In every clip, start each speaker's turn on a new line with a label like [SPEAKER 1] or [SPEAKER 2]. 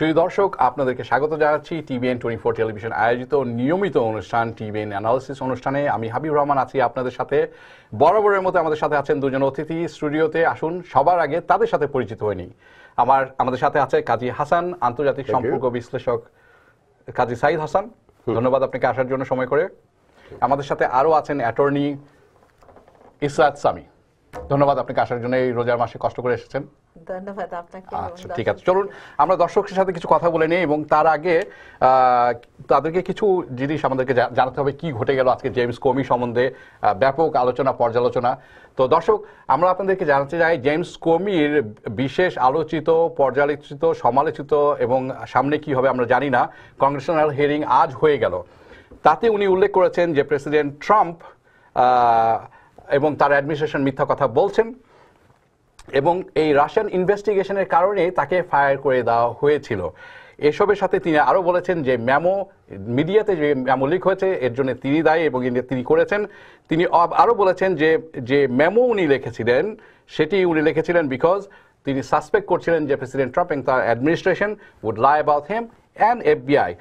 [SPEAKER 1] সুধী দর্শক আপনাদেরকে স্বাগত জানাচ্ছি টিভিএন টোয়েন্টি ফোর টেলিভিশন আয়োজিত নিয়মিত অনুষ্ঠান টিভিএন অ্যানালিসিস অনুষ্ঠানে। আমি হাবিব রহমান আছি আপনাদের সাথে। বরাবরের মতো আমাদের সাথে আছেন দুজন অতিথি স্টুডিওতে। আসুন সবার আগে তাদের সাথে পরিচিত হয়নি আমার আমাদের সাথে আছে কাজী হাসান আন্তর্জাতিক সম্পর্ক বিশ্লেষক কাজী সাইদ হাসান। ধন্যবাদ আপনাকে আসার জন্য সময় করে। আমাদের সাথে আরও আছেন অ্যাটর্নি ইসরাত সামি। ধন্যবাদ আপনাকে আসার জন্য। এই রোজার মাসে কষ্ট করে এসেছেন।
[SPEAKER 2] ধন্যবাদ আপনাকে
[SPEAKER 1] আচ্ছা ঠিক আছে। চলুন আমরা দর্শকের সাথে কিছু কথা বলে নিই এবং তার আগে তাদেরকে কিছু জিনিস আমাদেরকে জানাতে হবে কি ঘটে গেল আজকে জেমস কোমি সম্বন্ধে ব্যাপক আলোচনা পর্যালোচনা। তো দর্শক আমরা আপনাদেরকে জানাতে চাই জেমস কোমির বিশেষ আলোচিত পর্যালোচিত সমালোচিত এবং সামনে কি হবে আমরা জানি না কংগ্রেশনাল হিয়ারিং আজ হয়ে গেল। তাতে উনি উল্লেখ করেছেন যে প্রেসিডেন্ট ট্রাম্প এবং তার অ্যাডমিনিস্ট্রেশন মিথ্যা কথা বলছেন। এবং এই রাশিয়ান ইনভেস্টিগেশনের কারণে তাকে ফায়ার করে দেওয়া হয়েছিল। এসবের সাথে তিনি আরও বলেছেন যে ম্যামো মিডিয়াতে যে ম্যামো লিক হয়েছে, এর জন্য তিনি দায়ী এবং তিনি করেছেন। তিনি আরও বলেছেন যে যে ম্যামো উনি লিখেছিলেন, সেটি উনি লিখেছিলেন বিকজ তিনি সাসপেক্ট করছিলেন যে প্রেসিডেন্ট ট্রাম্প এবং তার administration would lie about him and FBI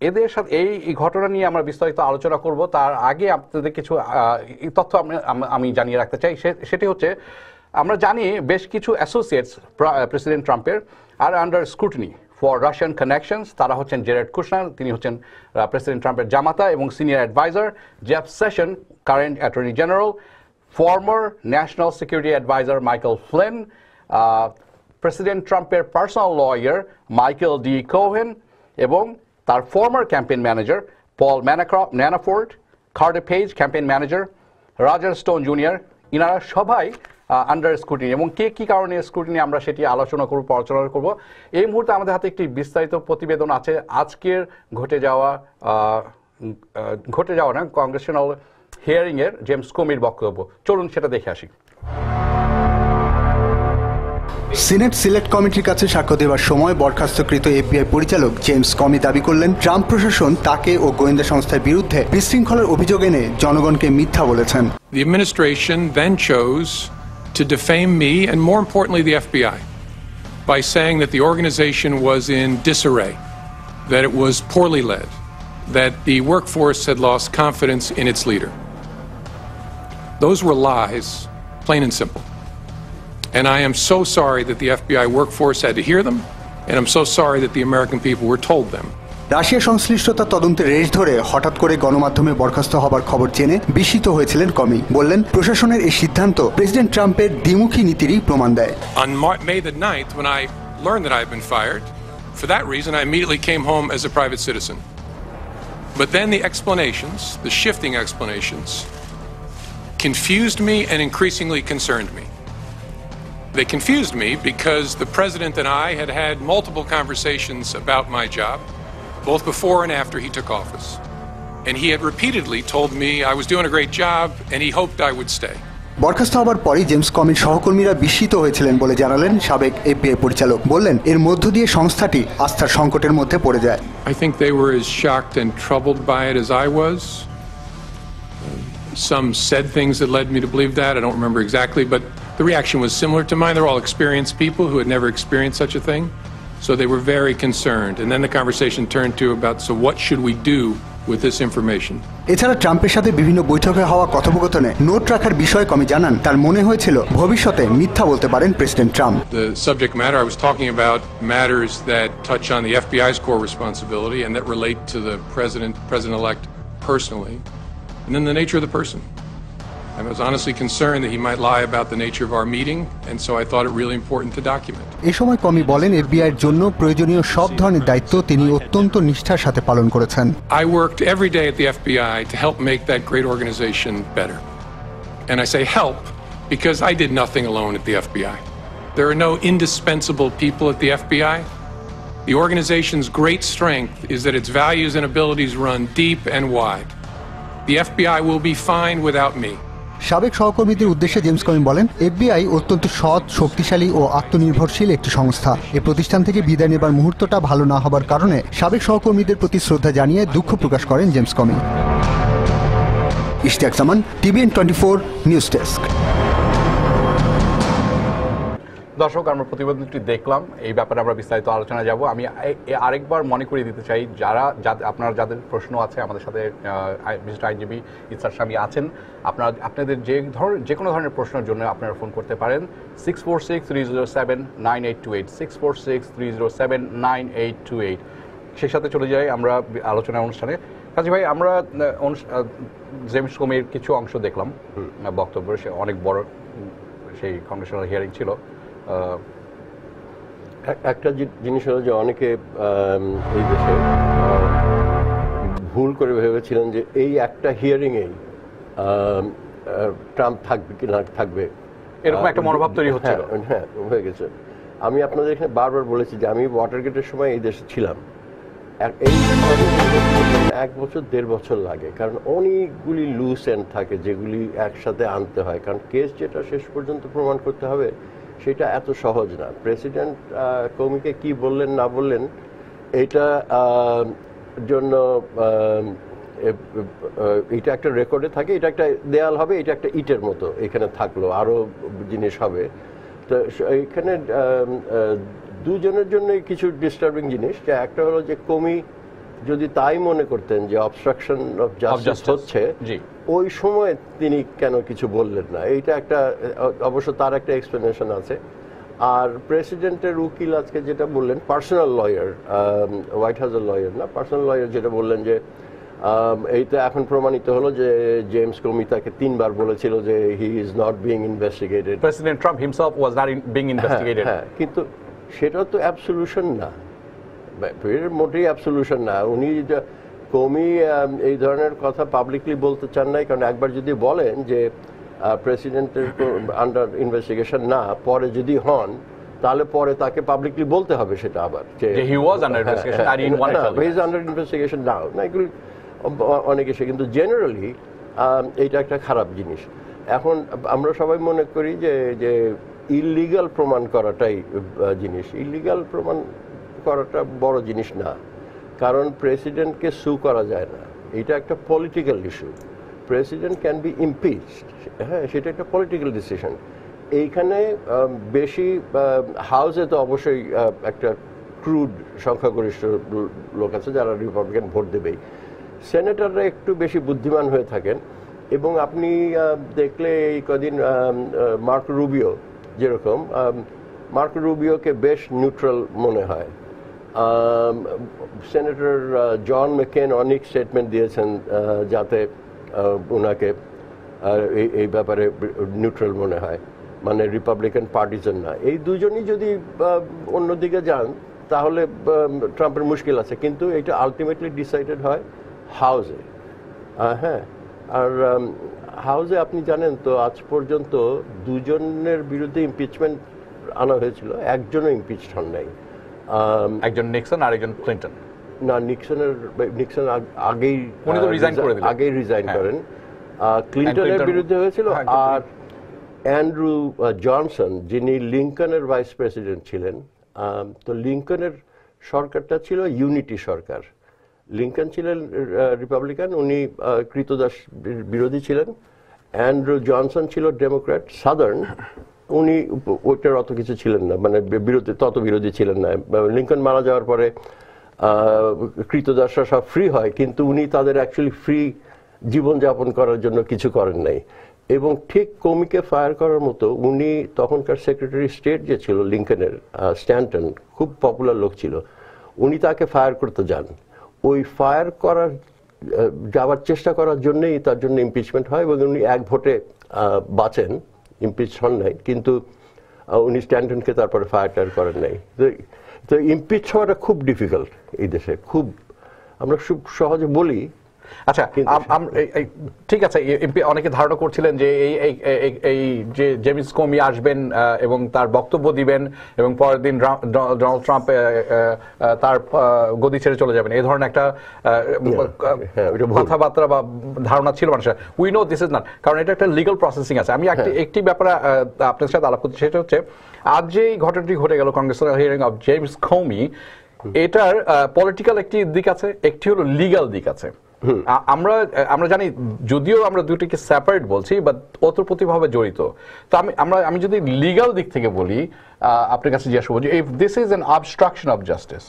[SPEAKER 1] এদের সাথে এই ঘটনা নিয়ে আমরা বিস্তারিত আলোচনা করব। তার আগে আপনাদের কিছু তথ্য আমি- জানিয়ে রাখতে চাই। সেটি হচ্ছে আমরা জানি বেশ কিছু অ্যাসোসিয়েটস প্রেসিডেন্ট ট্রাম্পের are under scrutiny for Russian connections তারা হচ্ছেন জেরেড কুশনার তিনি হচ্ছেন প্রেসিডেন্ট ট্রাম্পের জামাতা এবং senior adviser Jeff Session current attorney general former national security adviser Michael Flynn president ট্রাম্পের personal lawyer Michael D Cohen এবং তার former campaign manager Paul Manafort Carter Page campaign manager Roger Stone junior ইনারা সবাই under scrutiny এবং কে কি কারণে scrutiny আমরা সেটি আলোচনা করব পর্যালোচনা করব। এই মুহূর্তে আমাদের হাতে একটি বিস্তারিত প্রতিবেদন আছে। আজকের ঘটে যাওয়া ঘটে যাওয়া না কংগ্রেশনাল হিয়ারিং এর জেমস কোমির বক্তব্য। চলুন সেটা দেখে আসি।
[SPEAKER 3] সিনেট সিলেক্ট কমিটির কাছে সাক্ষ্য দেওয়ার সময় বরখাস্তকৃত এফবিআই পরিচালক জেমস কমি দাবি করলেন ট্রাম্প প্রশাসন তাকে ও গোয়েন্দা সংস্থার বিরুদ্ধে বিশৃঙ্খলার অভিযোগ এনে জনগণকে মিথ্যা বলেছেন।
[SPEAKER 4] The administration then chose to defame me and, more importantly, the FBI by saying that the organization was in disarray, that it was poorly led, that the workforce had lost confidence in its leader. Those were lies, plain and simple. And I am so sorry that the FBI workforce had to hear them, and I'm so sorry that the American people were told them.
[SPEAKER 3] Russia সংশ্লিষ্টতা তদন্তের রেশ ধরে হঠাৎ করে গণমাধ্যমে বরখাস্ত হবার খবর জেনে বিস্মিত হয়েছিলেন কমি বললেন প্রশাসনের এই সিদ্ধান্ত প্রেসিডেন্ট ট্রাম্পের দ্বিমুখী নীতিরই প্রমাণ দেয়
[SPEAKER 4] On Mar- May the 9th, when I learned that I been fired, for that reason, I immediately came home as a private citizen. But then the explanations, the shifting explanations, confused me and increasingly concerned me. They confused me because the president and I had had multiple conversations about my job, both before and after he took office. And he had repeatedly told me I was doing a great job and he hoped I would stay.
[SPEAKER 3] বরখাস্ত হবার পরই James কমির সহকর্মীরা বিস্মিত হয়েছিলেন বলে জানালেন সাবেক FBI পরিচালক বললেন এর মধ্য দিয়ে সংস্থাটি আস্থার সংকটের মধ্যে পড়ে যায়
[SPEAKER 4] I think they were as shocked and troubled by it as I was. Some said things that led me to believe that. I don't remember exactly, but the reaction was similar to mine. They're all experienced people who had never experienced such a thing. So they were very concerned. And then the conversation turned to about so what should we do with this information?
[SPEAKER 3] এছাড়া ট্রাম্পের সাথে বিভিন্ন বৈঠকে হওয়া কথোপকথনে note রাখার বিষয়ে কমি জানান তার মনে হয়েছিল ভবিষ্যতে মিথ্যা বলতে পারেন president Trump
[SPEAKER 4] The subject matter I was talking about matters that touch on the FBI's core responsibility and that relate to the president, president elect personally, and then the nature of the person. I was honestly concerned that he might lie about the nature of our meeting, and so I thought it really important to document.
[SPEAKER 3] এ সময় কমি বলেন FBI এর জন্য প্রয়োজনীয় সব ধরনের দায়িত্ব তিনি অত্যন্ত নিষ্ঠার সাথে পালন করেছেন
[SPEAKER 4] I worked every day at the FBI to help make that great organization better. And I say help because I did nothing alone at the FBI. There are no indispensable people at the FBI. The organization's great strength is that its values and abilities run deep and wide. The FBI will be fine without me.
[SPEAKER 3] সাবেক সহকর্মীদের উদ্দেশ্যে James cumin বলেন, FBI অত্যন্ত সৎ, শক্তিশালী ও আত্মনির্ভরশীল একটি সংস্থা। এ প্রতিষ্ঠান থেকে বিদায় নেবার মুহূর্তটা ভালো না হবার কারণে সাবেক সহকর্মীদের প্রতি শ্রদ্ধা জানিয়ে দুঃখ প্রকাশ করেন James Comey Ishtiaq Zaman, TVN twenty four news desk.
[SPEAKER 1] দর্শক আমরা প্রতিবেদনটি দেখলাম। এই ব্যাপারে আমরা বিস্তারিত আলোচনা যাব। আমি আরেকবার মনে করিয়ে দিতে চাই যারা যাদের আপনার যাদের প্রশ্ন আছে আমাদের সাথে মিস্টার আইনজীবী ইসার স্বামী আছেন আপনারা আপনাদের যে ধরনের যে কোনো ধরনের প্রশ্নের জন্য আপনারা ফোন করতে পারেন। Six four six three zero seven nine eight two eight six four six three zero seven nine eight two eight সেই সাথে চলে যাই আমরা আলোচনা অনুষ্ঠানে। কাজী ভাই আমরা জেমস কমির কিছু অংশ দেখলাম বক্তব্য সে অনেক বড় সেই কংগ্রেশনাল হিয়ারিং ছিল।
[SPEAKER 5] একটা জিনিস হলো যে অনেকে এই দেশে ভুল করে ভেবেছিলেন যে এই একটা হিয়ারিংয়েই ট্রাম্প থাকবে কি না থাকবে।
[SPEAKER 1] এরকম একটা মনোভাব তৈরি হচ্ছিল।
[SPEAKER 5] হ্যাঁ, হ্যাঁ হয়ে গেছে। আমি আপনাদের এখানে বারবার বলেছি যে আমি ওয়াটার গেটের সময় এই দেশে ছিলাম। এক বছর দেড় বছর লাগে কারণ অনেকগুলি লুজ এন্ড থাকে যেগুলি একসাথে আনতে হয়। কারণ কেস যেটা শেষ পর্যন্ত প্রমাণ করতে হবে সেটা এত সহজ না প্রেসিডেন্ট কমিকে কি বললেন না বললেন এটা জন্য এটা একটা রেকর্ডে থাকে এটা একটা দেয়াল হবে এটা একটা ইটের মতো এখানে থাকল আরও জিনিস হবে তো এইখানে দুজনের জন্য কিছু ডিস্টার্বিং জিনিস যে একটা হলো যে কমি যদি তাই মনে করতেন যে অবস্ট্রাকশন অফ জাস্টিস হচ্ছে
[SPEAKER 1] জি।
[SPEAKER 5] ওই সময় তিনি কেন কিছু বললেন না? এইটা একটা অবশ্য তার একটা এক্সপ্লেনেশন আছে। আর প্রেসিডেন্টের উকিল আজকে যেটা বললেন পার্সোনাল লয়ার হোয়াইট হাউসের লয়ার না পার্সোনাল লয়ার যেটা বললেন যে আম, এইটা এখন প্রমাণিত হলো যে জেমস কমি তাকে তিনবার বলেছিল যে he is not being
[SPEAKER 1] investigated Trump himself was not in, being investigated.
[SPEAKER 5] হ্যাঁ কিন্তু সেটা তো অ্যাবসলিউশন না। বা- মোটেই অ্যাবসলিউশন না। উনি কমি এই ধরনের কথা পাবলিকলি বলতে চান নাই কারণ একবার যদি বলেন যে প্রেসিডেন্টের আন্ডার ইনভেস্টিগেশন না পরে যদি হন তাহলে পরে তাকে পাবলিকলি বলতে হবে সেটা আবার
[SPEAKER 1] যে under investigation, I didn't want to tell you.
[SPEAKER 5] Is under investigation now না এগুলি অনেকে সে কিন্তু জেনারেলি এইটা একটা খারাপ জিনিস। এখন আমরা সবাই মনে করি যে যে ইলিগাল প্রমাণ করাটাই জিনিস। ইলিগাল প্রমাণ করাটা বড় জিনিস না। কারণ প্রেসিডেন্টকে সু করা যায় না। এটা একটা political issue president can be impeached হ্যাঁ সেটা একটা পলিটিক্যাল ডিসিশন এইখানে বেশি হাউসে তো অবশ্যই একটা ক্রুড সংখ্যাগরিষ্ঠ লোক আছে যারা রিপাবলিকান ভোট দেবেই। সেনেটররা একটু বেশি বুদ্ধিমান হয়ে থাকেন এবং আপনি দেখলে এই কদিন মার্ক রুবিও যেরকম মার্ক রুবিওকে বেশ নিউট্রাল মনে হয়। সেনেটর জন মেকেন অনেক স্টেটমেন্ট দিয়েছেন যাতে ওনাকে আর এই এই ব্যাপারে নিউট্রাল মনে হয়। মানে রিপাবলিকান পার্টিজন না। এই দুজনই যদি অন্যদিকে যান, তাহলে ট্রাম্পের মুশকিল আছে। কিন্তু এটা আলটিমেটলি ডিসাইডেড হয় হাউসে হ্যাঁ। আর হাউসে আপনি জানেন তো, আজ পর্যন্ত দুজনের বিরুদ্ধে ইমপিচমেন্ট আনা হয়েছিল। একজনও ইমপিচড হন নাই।
[SPEAKER 1] একজন নিক্সন আর একজন ক্লিন্টন
[SPEAKER 5] না নিক্সনের নিক্সন আগেই
[SPEAKER 1] উনি তো resign করে দিলেন।
[SPEAKER 5] আগেই রিজাইন
[SPEAKER 1] হ্যাঁ।
[SPEAKER 5] করেন। ক্লিন্টনের বিরুদ্ধে হয়েছিল
[SPEAKER 1] হ্যাঁ,
[SPEAKER 5] আর অ্যান্ড্রু জনসন যিনি লিঙ্কনের ভাইস প্রেসিডেন্ট ছিলেন তো লিঙ্কনের সরকারটা ছিল ইউনিটি সরকার। লিঙ্কন ছিলেন রিপাবলিকান উনি কৃতদাস বিরোধী ছিলেন। অ্যান্ড্রু জনসন ছিল ডেমোক্র্যাট সাদার্ন উনি ওইটার অত কিছু ছিলেন না মানে বিরোধী তত বিরোধী ছিলেন না। লিঙ্কন মারা যাওয়ার পরে কৃতদাসরা সব ফ্রি হয়, কিন্তু উনি তাদের অ্যাকচুয়ালি ফ্রি জীবনযাপন করার জন্য কিছু করেন নাই। এবং ঠিক কমিকে ফায়ার করার মতো উনি তখনকার সেক্রেটারি স্টেট যে ছিল, লিঙ্কনের স্ট্যান্টন খুব পপুলার লোক ছিল, উনি তাকে ফায়ার করতে যান। ওই ফায়ার করার যাওয়ার চেষ্টা করার জন্যই তার জন্য ইমপিচমেন্ট হয় এবং উনি এক ভোটে বাঁচেন। ইমপিচ হন নাই, কিন্তু উনি স্ট্যান্টনকে তারপরে ফায়ার টায়ার করেন নাই। তো- ইমপিচ হওয়াটা খুব ডিফিকাল্ট এই দেশে, খুব, আমরা খুব সহজে বলি
[SPEAKER 1] আচ্ছা ঠিক আছে অনেকে ধারণা করছিলেন যে এই এই- যে জেমিস কমি আসবেন এবং তার বক্তব্য দিবেন এবং পরের দিন ডোনাল্ড ট্রাম্প তার গদি ছেড়ে চলে যাবেন। এই ধরনের একটা
[SPEAKER 5] হ্যাঁ।
[SPEAKER 1] কথাবার্তা বা ধারণা ছিল মানুষের। We know this is not কারণ এটা একটা লিগাল প্রসেসিং আছে। আমি একটি একটি ব্যাপারে আপনার সাথে আলাপ করছি সেটা হচ্ছে আজ যে ঘটনাটি ঘটে গেল কংগ্রেসনাল হিয়ারিং অফ জেমস কমি এটার পলিটিক্যাল একটি দিক আছে একটি হলো লিগাল দিক আছে। আমরা আমরা জানি যদিও আমরা দুটিকে সেপারেট বলছি বাট ওতপ্রোতভাবে জড়িত তো আমি আমরা আমি যদি লিগাল দিক থেকে বলি আপনার কাছে জিজ্ঞাসা করব if this is an obstruction of justice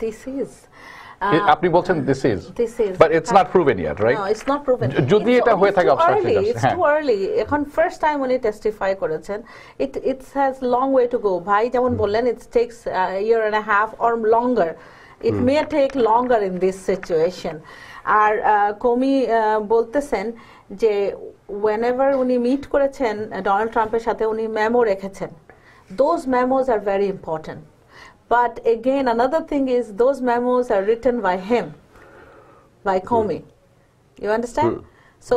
[SPEAKER 2] This is.
[SPEAKER 1] আপনি বলছেন
[SPEAKER 2] this is.
[SPEAKER 1] But it's not proven yet
[SPEAKER 2] right it's not proven.
[SPEAKER 1] য- যদি এটা হয়ে থাকে
[SPEAKER 2] It's
[SPEAKER 1] হ্যাঁ।
[SPEAKER 2] too early. এখন ফার্স্ট টাইম উনি টেস্টিফাই করেছেন it it's has long way to go ভাই যেমন বললেন it's takes year and half or longer It may take longer in this situation are uh, Comey uh, বলতেছেন যে when ever উনি meet করেছেন Donald ট্রাম্পের সাথে উনি মেমো রেখেছেন those memos are very important But again, another thing is those memos are written by him, by Comey. You understand? So,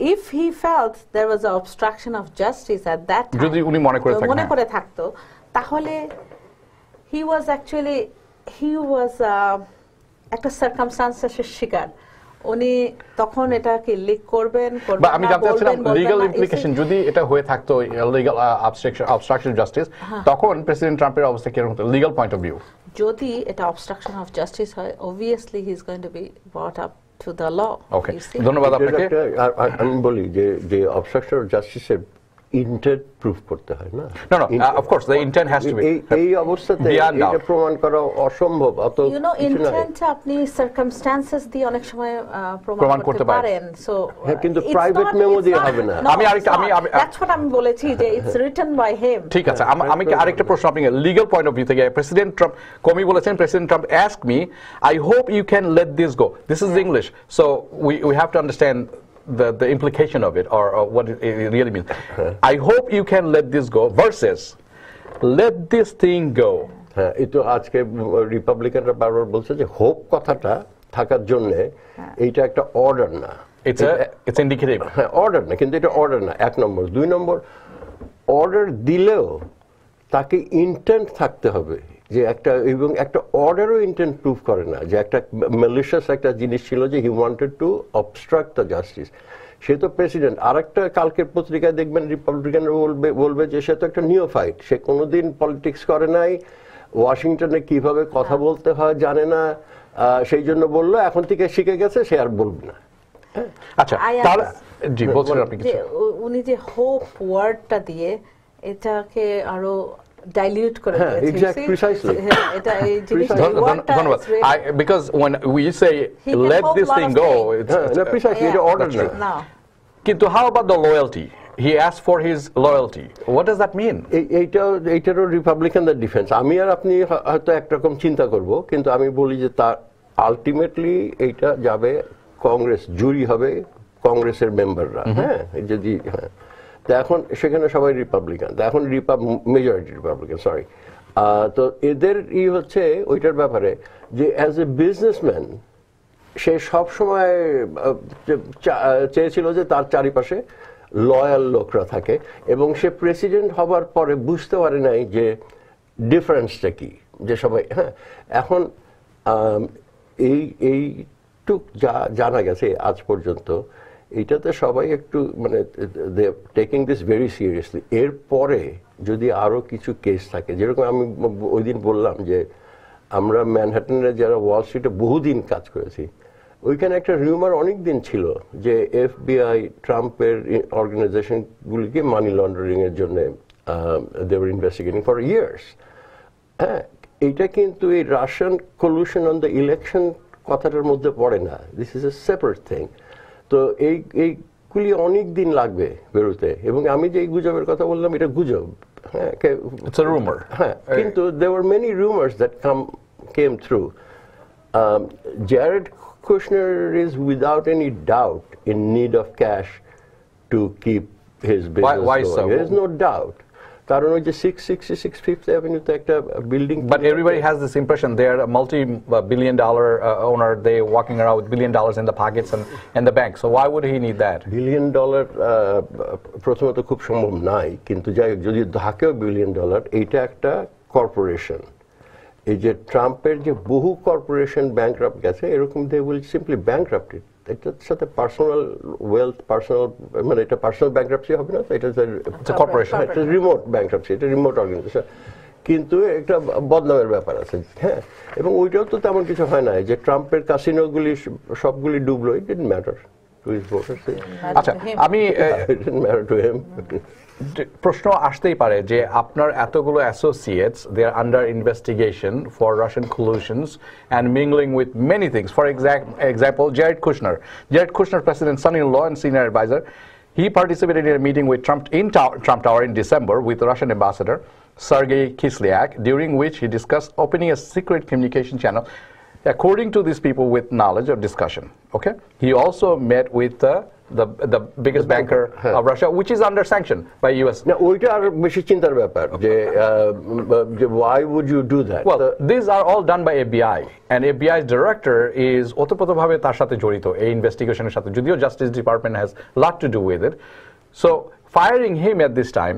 [SPEAKER 2] if he felt there was an obstruction of justice at that time,
[SPEAKER 1] যদি উনি মনে করে
[SPEAKER 2] তো
[SPEAKER 1] থাকেন,
[SPEAKER 2] মনে
[SPEAKER 1] হ্যাঁ।
[SPEAKER 2] করে থাকতো, তাহলে he was actually he was uh, একটা সার্কামস্টান্সের শিকার। উনি তখন এটাকে লিক করবেন করবেন
[SPEAKER 1] আমি জানতে চাচ্ছিলাম
[SPEAKER 2] see,
[SPEAKER 1] ইমপ্লিকেশন যদি এটা হয়ে থাকতো লিগাল অবস্ট্রাকশন জাস্টিস
[SPEAKER 2] হ্যাঁ।
[SPEAKER 1] তখন প্রেসিডেন্ট ট্রাম্পের অবস্থা কীরকম হতো? লিগাল পয়েন্ট অফ ভিউ
[SPEAKER 2] যদি এটা অবস্ট্রাকশন অফ জাস্টিস হয় obviously he is going to be brought up to the law see.
[SPEAKER 1] ধন্যবাদ আপনাকে।
[SPEAKER 5] আমি বলি যে যে অবস্ট্রাকশন জাস্টিসের ইন্টেন্ট প্রুফ করতে হয় না
[SPEAKER 1] uh,
[SPEAKER 5] Intent-
[SPEAKER 1] of course, the intent has to be.
[SPEAKER 5] এই অবস্থাতে এটা প্রমাণ করা অসম্ভব অত
[SPEAKER 2] you know
[SPEAKER 5] কিছু নাই।
[SPEAKER 2] intent আপনি circumstances দিয়ে অনেক সময়
[SPEAKER 1] প্রমাণ করতে পারেন।
[SPEAKER 2] সো
[SPEAKER 5] হ্যাঁ, কিন্তু private memo দিয়ে হবে না।
[SPEAKER 1] আমি আরেকটা- আমি- আমি-
[SPEAKER 2] দ্যাটস হোয়াট আমি বলেছি যে ইটস রিটেন বাই হিম
[SPEAKER 1] ঠিক আছে আমি কি আরেকটা প্রশ্ন আপনি লিগাল পয়েন্ট অফ ভিউ থেকে প্রেসিডেন্ট ট্রাম্প কমি বলেছেন president Trump ask me I hope you can let this go this is English so we we have to understand the, the implication of it or, or what it, it really means. I hope you can let this go versus let this thing go.
[SPEAKER 5] হ্যাঁ এই তো আজকে রিপাবলিকানরা বারবার বলছে যে hope কথাটা থাকার জন্য এইটা একটা অর্ডার না
[SPEAKER 1] It's a it's indicative.
[SPEAKER 5] হ্যাঁ অর্ডার না কিন্তু এটা অর্ডার না এক নম্বর দুই নম্বর অর্ডার দিলেও তাকে ইন্টেন্ট থাকতে হবে যে একটা এবং একটা অর্ডারও ইন্টেন্ট প্রুভ করে না যে একটা ম্যালিশিয়াস একটা জিনিস ছিল যে he wanted to obstruct the justice সে তো প্রেসিডেন্ট আর একটা কালকের পত্রিকায় দেখবেন রিপাবলিকানরা বলবে বলবে যে সে তো একটা নিও ফাইট সে কোনোদিন পলিটিক্স করে নাই ওয়াশিংটনে কীভাবে কথা বলতে হয় জানে না আহ, সেই জন্য বলল এখন থেকে শিখে গেছে সে আর বলবে না।
[SPEAKER 1] আচ্ছা তাহলে জি বলছিলেন আপনি কিছু।
[SPEAKER 2] উনি যে হোপ ওয়ার্ডটা দিয়ে এটাকে আরও ডাইলিউট করে
[SPEAKER 5] হ্যাঁ,
[SPEAKER 2] দিয়েছে,
[SPEAKER 5] exact,
[SPEAKER 2] you
[SPEAKER 5] precisely.
[SPEAKER 2] এটা এই জিনিসটা
[SPEAKER 1] ধন্য- ধন্য-
[SPEAKER 2] ওয়ার্ডটা
[SPEAKER 1] ধন্যবাদ।
[SPEAKER 2] is really-
[SPEAKER 1] I, because when we say
[SPEAKER 2] He can
[SPEAKER 1] let this thing go it's,
[SPEAKER 5] হ্যাঁ প্রিসাইসলি এটা অর্ডার না
[SPEAKER 2] না
[SPEAKER 1] কিন্তু how about the loyalty? He asked for his loyalty. What does that mean?
[SPEAKER 5] এই- এইটাও এইটারও রিপাবলিকানদের ডিফেন্স আমি আর আপনি হয়তো একরকম চিন্তা করব কিন্তু আমি বলি যে তার আলটিমেটলি এইটা যাবে কংগ্রেস জুরি হবে কংগ্রেসের মেম্বাররা হ্যাঁ এই যদি হ্যাঁ। এখন সেখানে সবাই রিপাবলিকান তো এখন রিপাব মেজরিটি রিপাবলিকান সরি তো এদের ই হচ্ছে ওইটার ব্যাপারে যে অ্যাজ এ বিজনেসম্যান সে সব সময় চেয়েছিল যে তার চারিপাশে লয়াল লোকরা থাকে এবং সে প্রেসিডেন্ট হবার পরে বুঝতে পারে নাই যে ডিফারেন্সটা কি, যে সবাই হ্যাঁ এখন এই এইটুক যা জানা গেছে আজ পর্যন্ত এইটাতে সবাই একটু মানে they taking this very seriously এরপরে যদি আরও কিছু কেস থাকে, যেরকম আমি ওই দিন বললাম যে, আমরা ম্যানহাটনে যারা ওয়াল স্ট্রিটে বহুদিন কাজ করেছি, ওইখানে একটা রিউমার অনেক দিন ছিল যে এফবিআই ট্রাম্পের অর্গানাইজেশনগুলিকে মানি লন্ডারিং এর জন্য দেওয়ার ইনভেস্টিগেটিং ফর ইয়ার্স হ্যাঁ এইটা কিন্তু এই Russian collusion on the election কথাটার মধ্যে পড়ে না। This is a separate thing তো এই এইগুলি অনেক দিন লাগবে বেরোতে এবং আমি যে এই গুজবের কথা বললাম এটা গুজব হ্যাঁ কে-
[SPEAKER 1] It's a rumor.
[SPEAKER 5] হ্যাঁ কিন্তু there were many rumors that come came through. Um, Jared Kushner is without any doubt in need of cash to keep his business
[SPEAKER 1] why
[SPEAKER 5] going.
[SPEAKER 1] so?
[SPEAKER 5] There is no doubt. কারণ ওই যে six sixty six fifth অ্যাভিনিউতে একটা building
[SPEAKER 1] But everybody has this impression they're a multi-billion dollar uh, owner. They walking around with billion dollars in the pockets and in the bank. So why would he need that?
[SPEAKER 5] Billion dollar প্রথমত খুব সম্ভব নাই কিন্তু যাই হোক যদি থাকেও billion dollar এইটা একটা কর্পোরেশন এই যে ট্রাম্পের যে বহু কর্পোরেশন ব্যাংক্রাফট গেছে এরকম দে উইল সিম্পলি ব্যাংক্রাফটেড এটার সাথে পার্সোনাল ওয়েলথ পার্সোনাল মানে এটা পার্সোনাল ব্যাংক্রাপসি হবে না তো এটা
[SPEAKER 1] কর্পোরেশন a
[SPEAKER 5] এটা রিমোট ব্যাংক্রাপসি এটা রিমোট অর্গানাইজেশন কিন্তু একটা বদনামের ব্যাপার আছে হ্যাঁ? এবং ওইটাও তো তেমন কিছু হয় না যে ট্রাম্পের কাসিনোগুলি সবগুলি ডুবলো it matter to his voters
[SPEAKER 1] আচ্ছা আমি Uh,
[SPEAKER 5] it didn't matter to him
[SPEAKER 1] যে প্রশ্ন আসতেই পারে যে আপনার এতগুলো associates they are under investigation for Russian collusions and mingling with many things. For exact, example, Jared Kushner. Jared Kushner, president's son-in-law and senior advisor, he participated in a meeting with Trump in Tow- Trump Tower in December with the Russian ambassador Sergei Kislyak, during which he discussed opening a secret communication channel. According to these people with knowledge or discussion, okay, he also met with the the, the biggest banker of Russia, which is under sanction by U.S.
[SPEAKER 5] না ওইটা আর বেশি চিন্তার ব্যাপার যে যে why would you do that
[SPEAKER 1] Well, these are all done by FBI, and FBI's director is ওতপ্রোতভাবে তার সাথে জড়িত এই ইনভেস্টিগেশনের সাথে যদিও justice department has lot to do with it so firing him at this time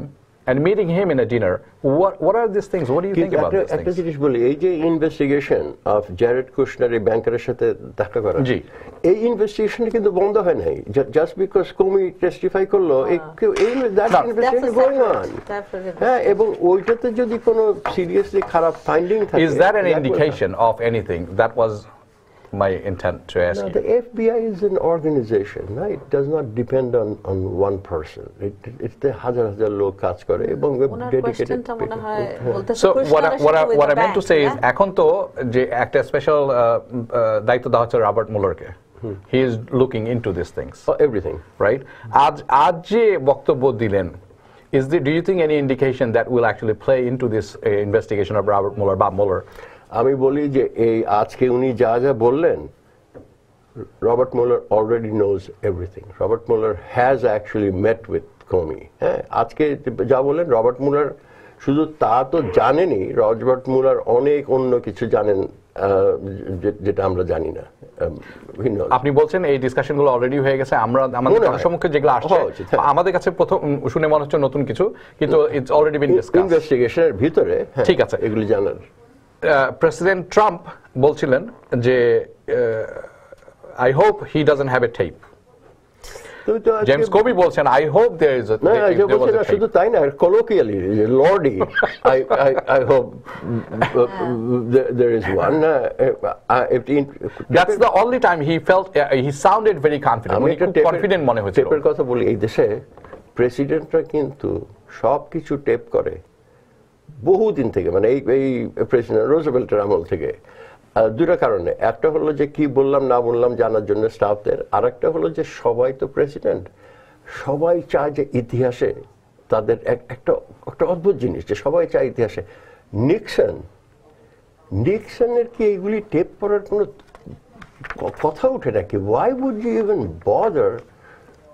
[SPEAKER 1] and meeting him in a dinner what what are these things what do you think
[SPEAKER 5] কিন্তু
[SPEAKER 1] about
[SPEAKER 5] একটা
[SPEAKER 1] these
[SPEAKER 5] একটা
[SPEAKER 1] things
[SPEAKER 5] জিনিস বলি এই যে investigation of Jared Kushner এই ব্যাংকারের সাথে দেখা করা
[SPEAKER 1] জি।
[SPEAKER 5] এই ইনভেস্টিগেশন কিন্তু বন্ধ হয় নাই জাস্ট বিকজ কমি টেস্টিফাই করলো এই কেউ- এই দ্যাট
[SPEAKER 1] না।
[SPEAKER 5] Investigation
[SPEAKER 2] That's a
[SPEAKER 5] going
[SPEAKER 2] separate-
[SPEAKER 5] on
[SPEAKER 2] separate
[SPEAKER 5] হ্যাঁ এবং ওইটাতে যদি কোনো সিরিয়াসলি খারাপ ফাইন্ডিং থাকে
[SPEAKER 1] is that an
[SPEAKER 5] that will-
[SPEAKER 1] indication of anything that was my intent to ask
[SPEAKER 5] No,
[SPEAKER 1] you
[SPEAKER 5] the FBI is an organization, right? It does not depend on, on one person. It, it's the হাজার হাজার লোক কাজ করে এবং
[SPEAKER 2] ওনার
[SPEAKER 5] dedicated
[SPEAKER 2] কোয়েশ্চেনটা মনে
[SPEAKER 5] people.
[SPEAKER 2] হয় বলতে
[SPEAKER 1] So what I, what I, what I meant to say is
[SPEAKER 2] হ্যাঁ?
[SPEAKER 1] এখন তো যে একটা স্পেশাল দায়িত্ব দেওয়া হচ্ছে Robert মুলারকে he is looking into this things
[SPEAKER 5] Oh, everything.
[SPEAKER 1] right? আজ আজ যে বক্তব্য দিলেন is there, do you think any indication that will actually play into this uh, investigation of Robert Mueller, Bob Mueller?
[SPEAKER 5] আমি বলি যে এই আজকে উনি যা যা বললেন Robert Mueller already knows everything Robert Mueller has actually met with Comey হ্যাঁ আজকে যা বললেন রবার্ট মুলার শুধু তা তো জানেনই রবার্ট মুলার অনেক অন্য কিছু জানেন যেটা আমরা জানি না Um.
[SPEAKER 1] আপনি বলছেন এই ডিসকাশনগুলো অলরেডি হয়ে গেছে আমরা আমাদের সম্মুখে যেগুলো আসছে
[SPEAKER 5] হ্যাঁ।
[SPEAKER 1] আমাদের কাছে প্রথম শুনে মনে হচ্ছে নতুন কিছু কিন্তু ইটস অলরেডি বিন ডিসকাস
[SPEAKER 5] ইনভেস্টিগেশনের ভিতরে হ্যাঁ,
[SPEAKER 1] ঠিক আছে।
[SPEAKER 5] এগুলি জানার
[SPEAKER 1] প্রেসিডেন্ট ট্রাম্প বলছিলেন যে I hope he doesn't
[SPEAKER 5] have a tape
[SPEAKER 1] James Comey বলছেন আই হোপ দেয়ার ইজ
[SPEAKER 5] না শুধু তাই না colloquially Lordy I I
[SPEAKER 1] I hope only time he felt uh, he sounded very confident.
[SPEAKER 5] আমি
[SPEAKER 1] উনি খুব কনফিডেন্ট মনে হয়েছিল।
[SPEAKER 5] টেপের কথা বলি এই দেশে প্রেসিডেন্টরা কিন্তু সব কিছু টেপ করে। বহুদিন থেকে মানে এই এই প্রেসিডেন্ট রোজভেল্টের আমল থেকে দুটা কারণে। একটা হলো যে কি বললাম, না বললাম জানার জন্য স্টাফদের আর একটা হলো যে সবাই তো প্রেসিডেন্ট সবাই চায় যে ইতিহাসে তাদের এক- একটা একটা অদ্ভুত জিনিস যে সবাই চায় ইতিহাসে। নিক্সন নিক্সনের কি এইগুলি টেপ করার কোনো কথা উঠে নাকি? Why would you even bother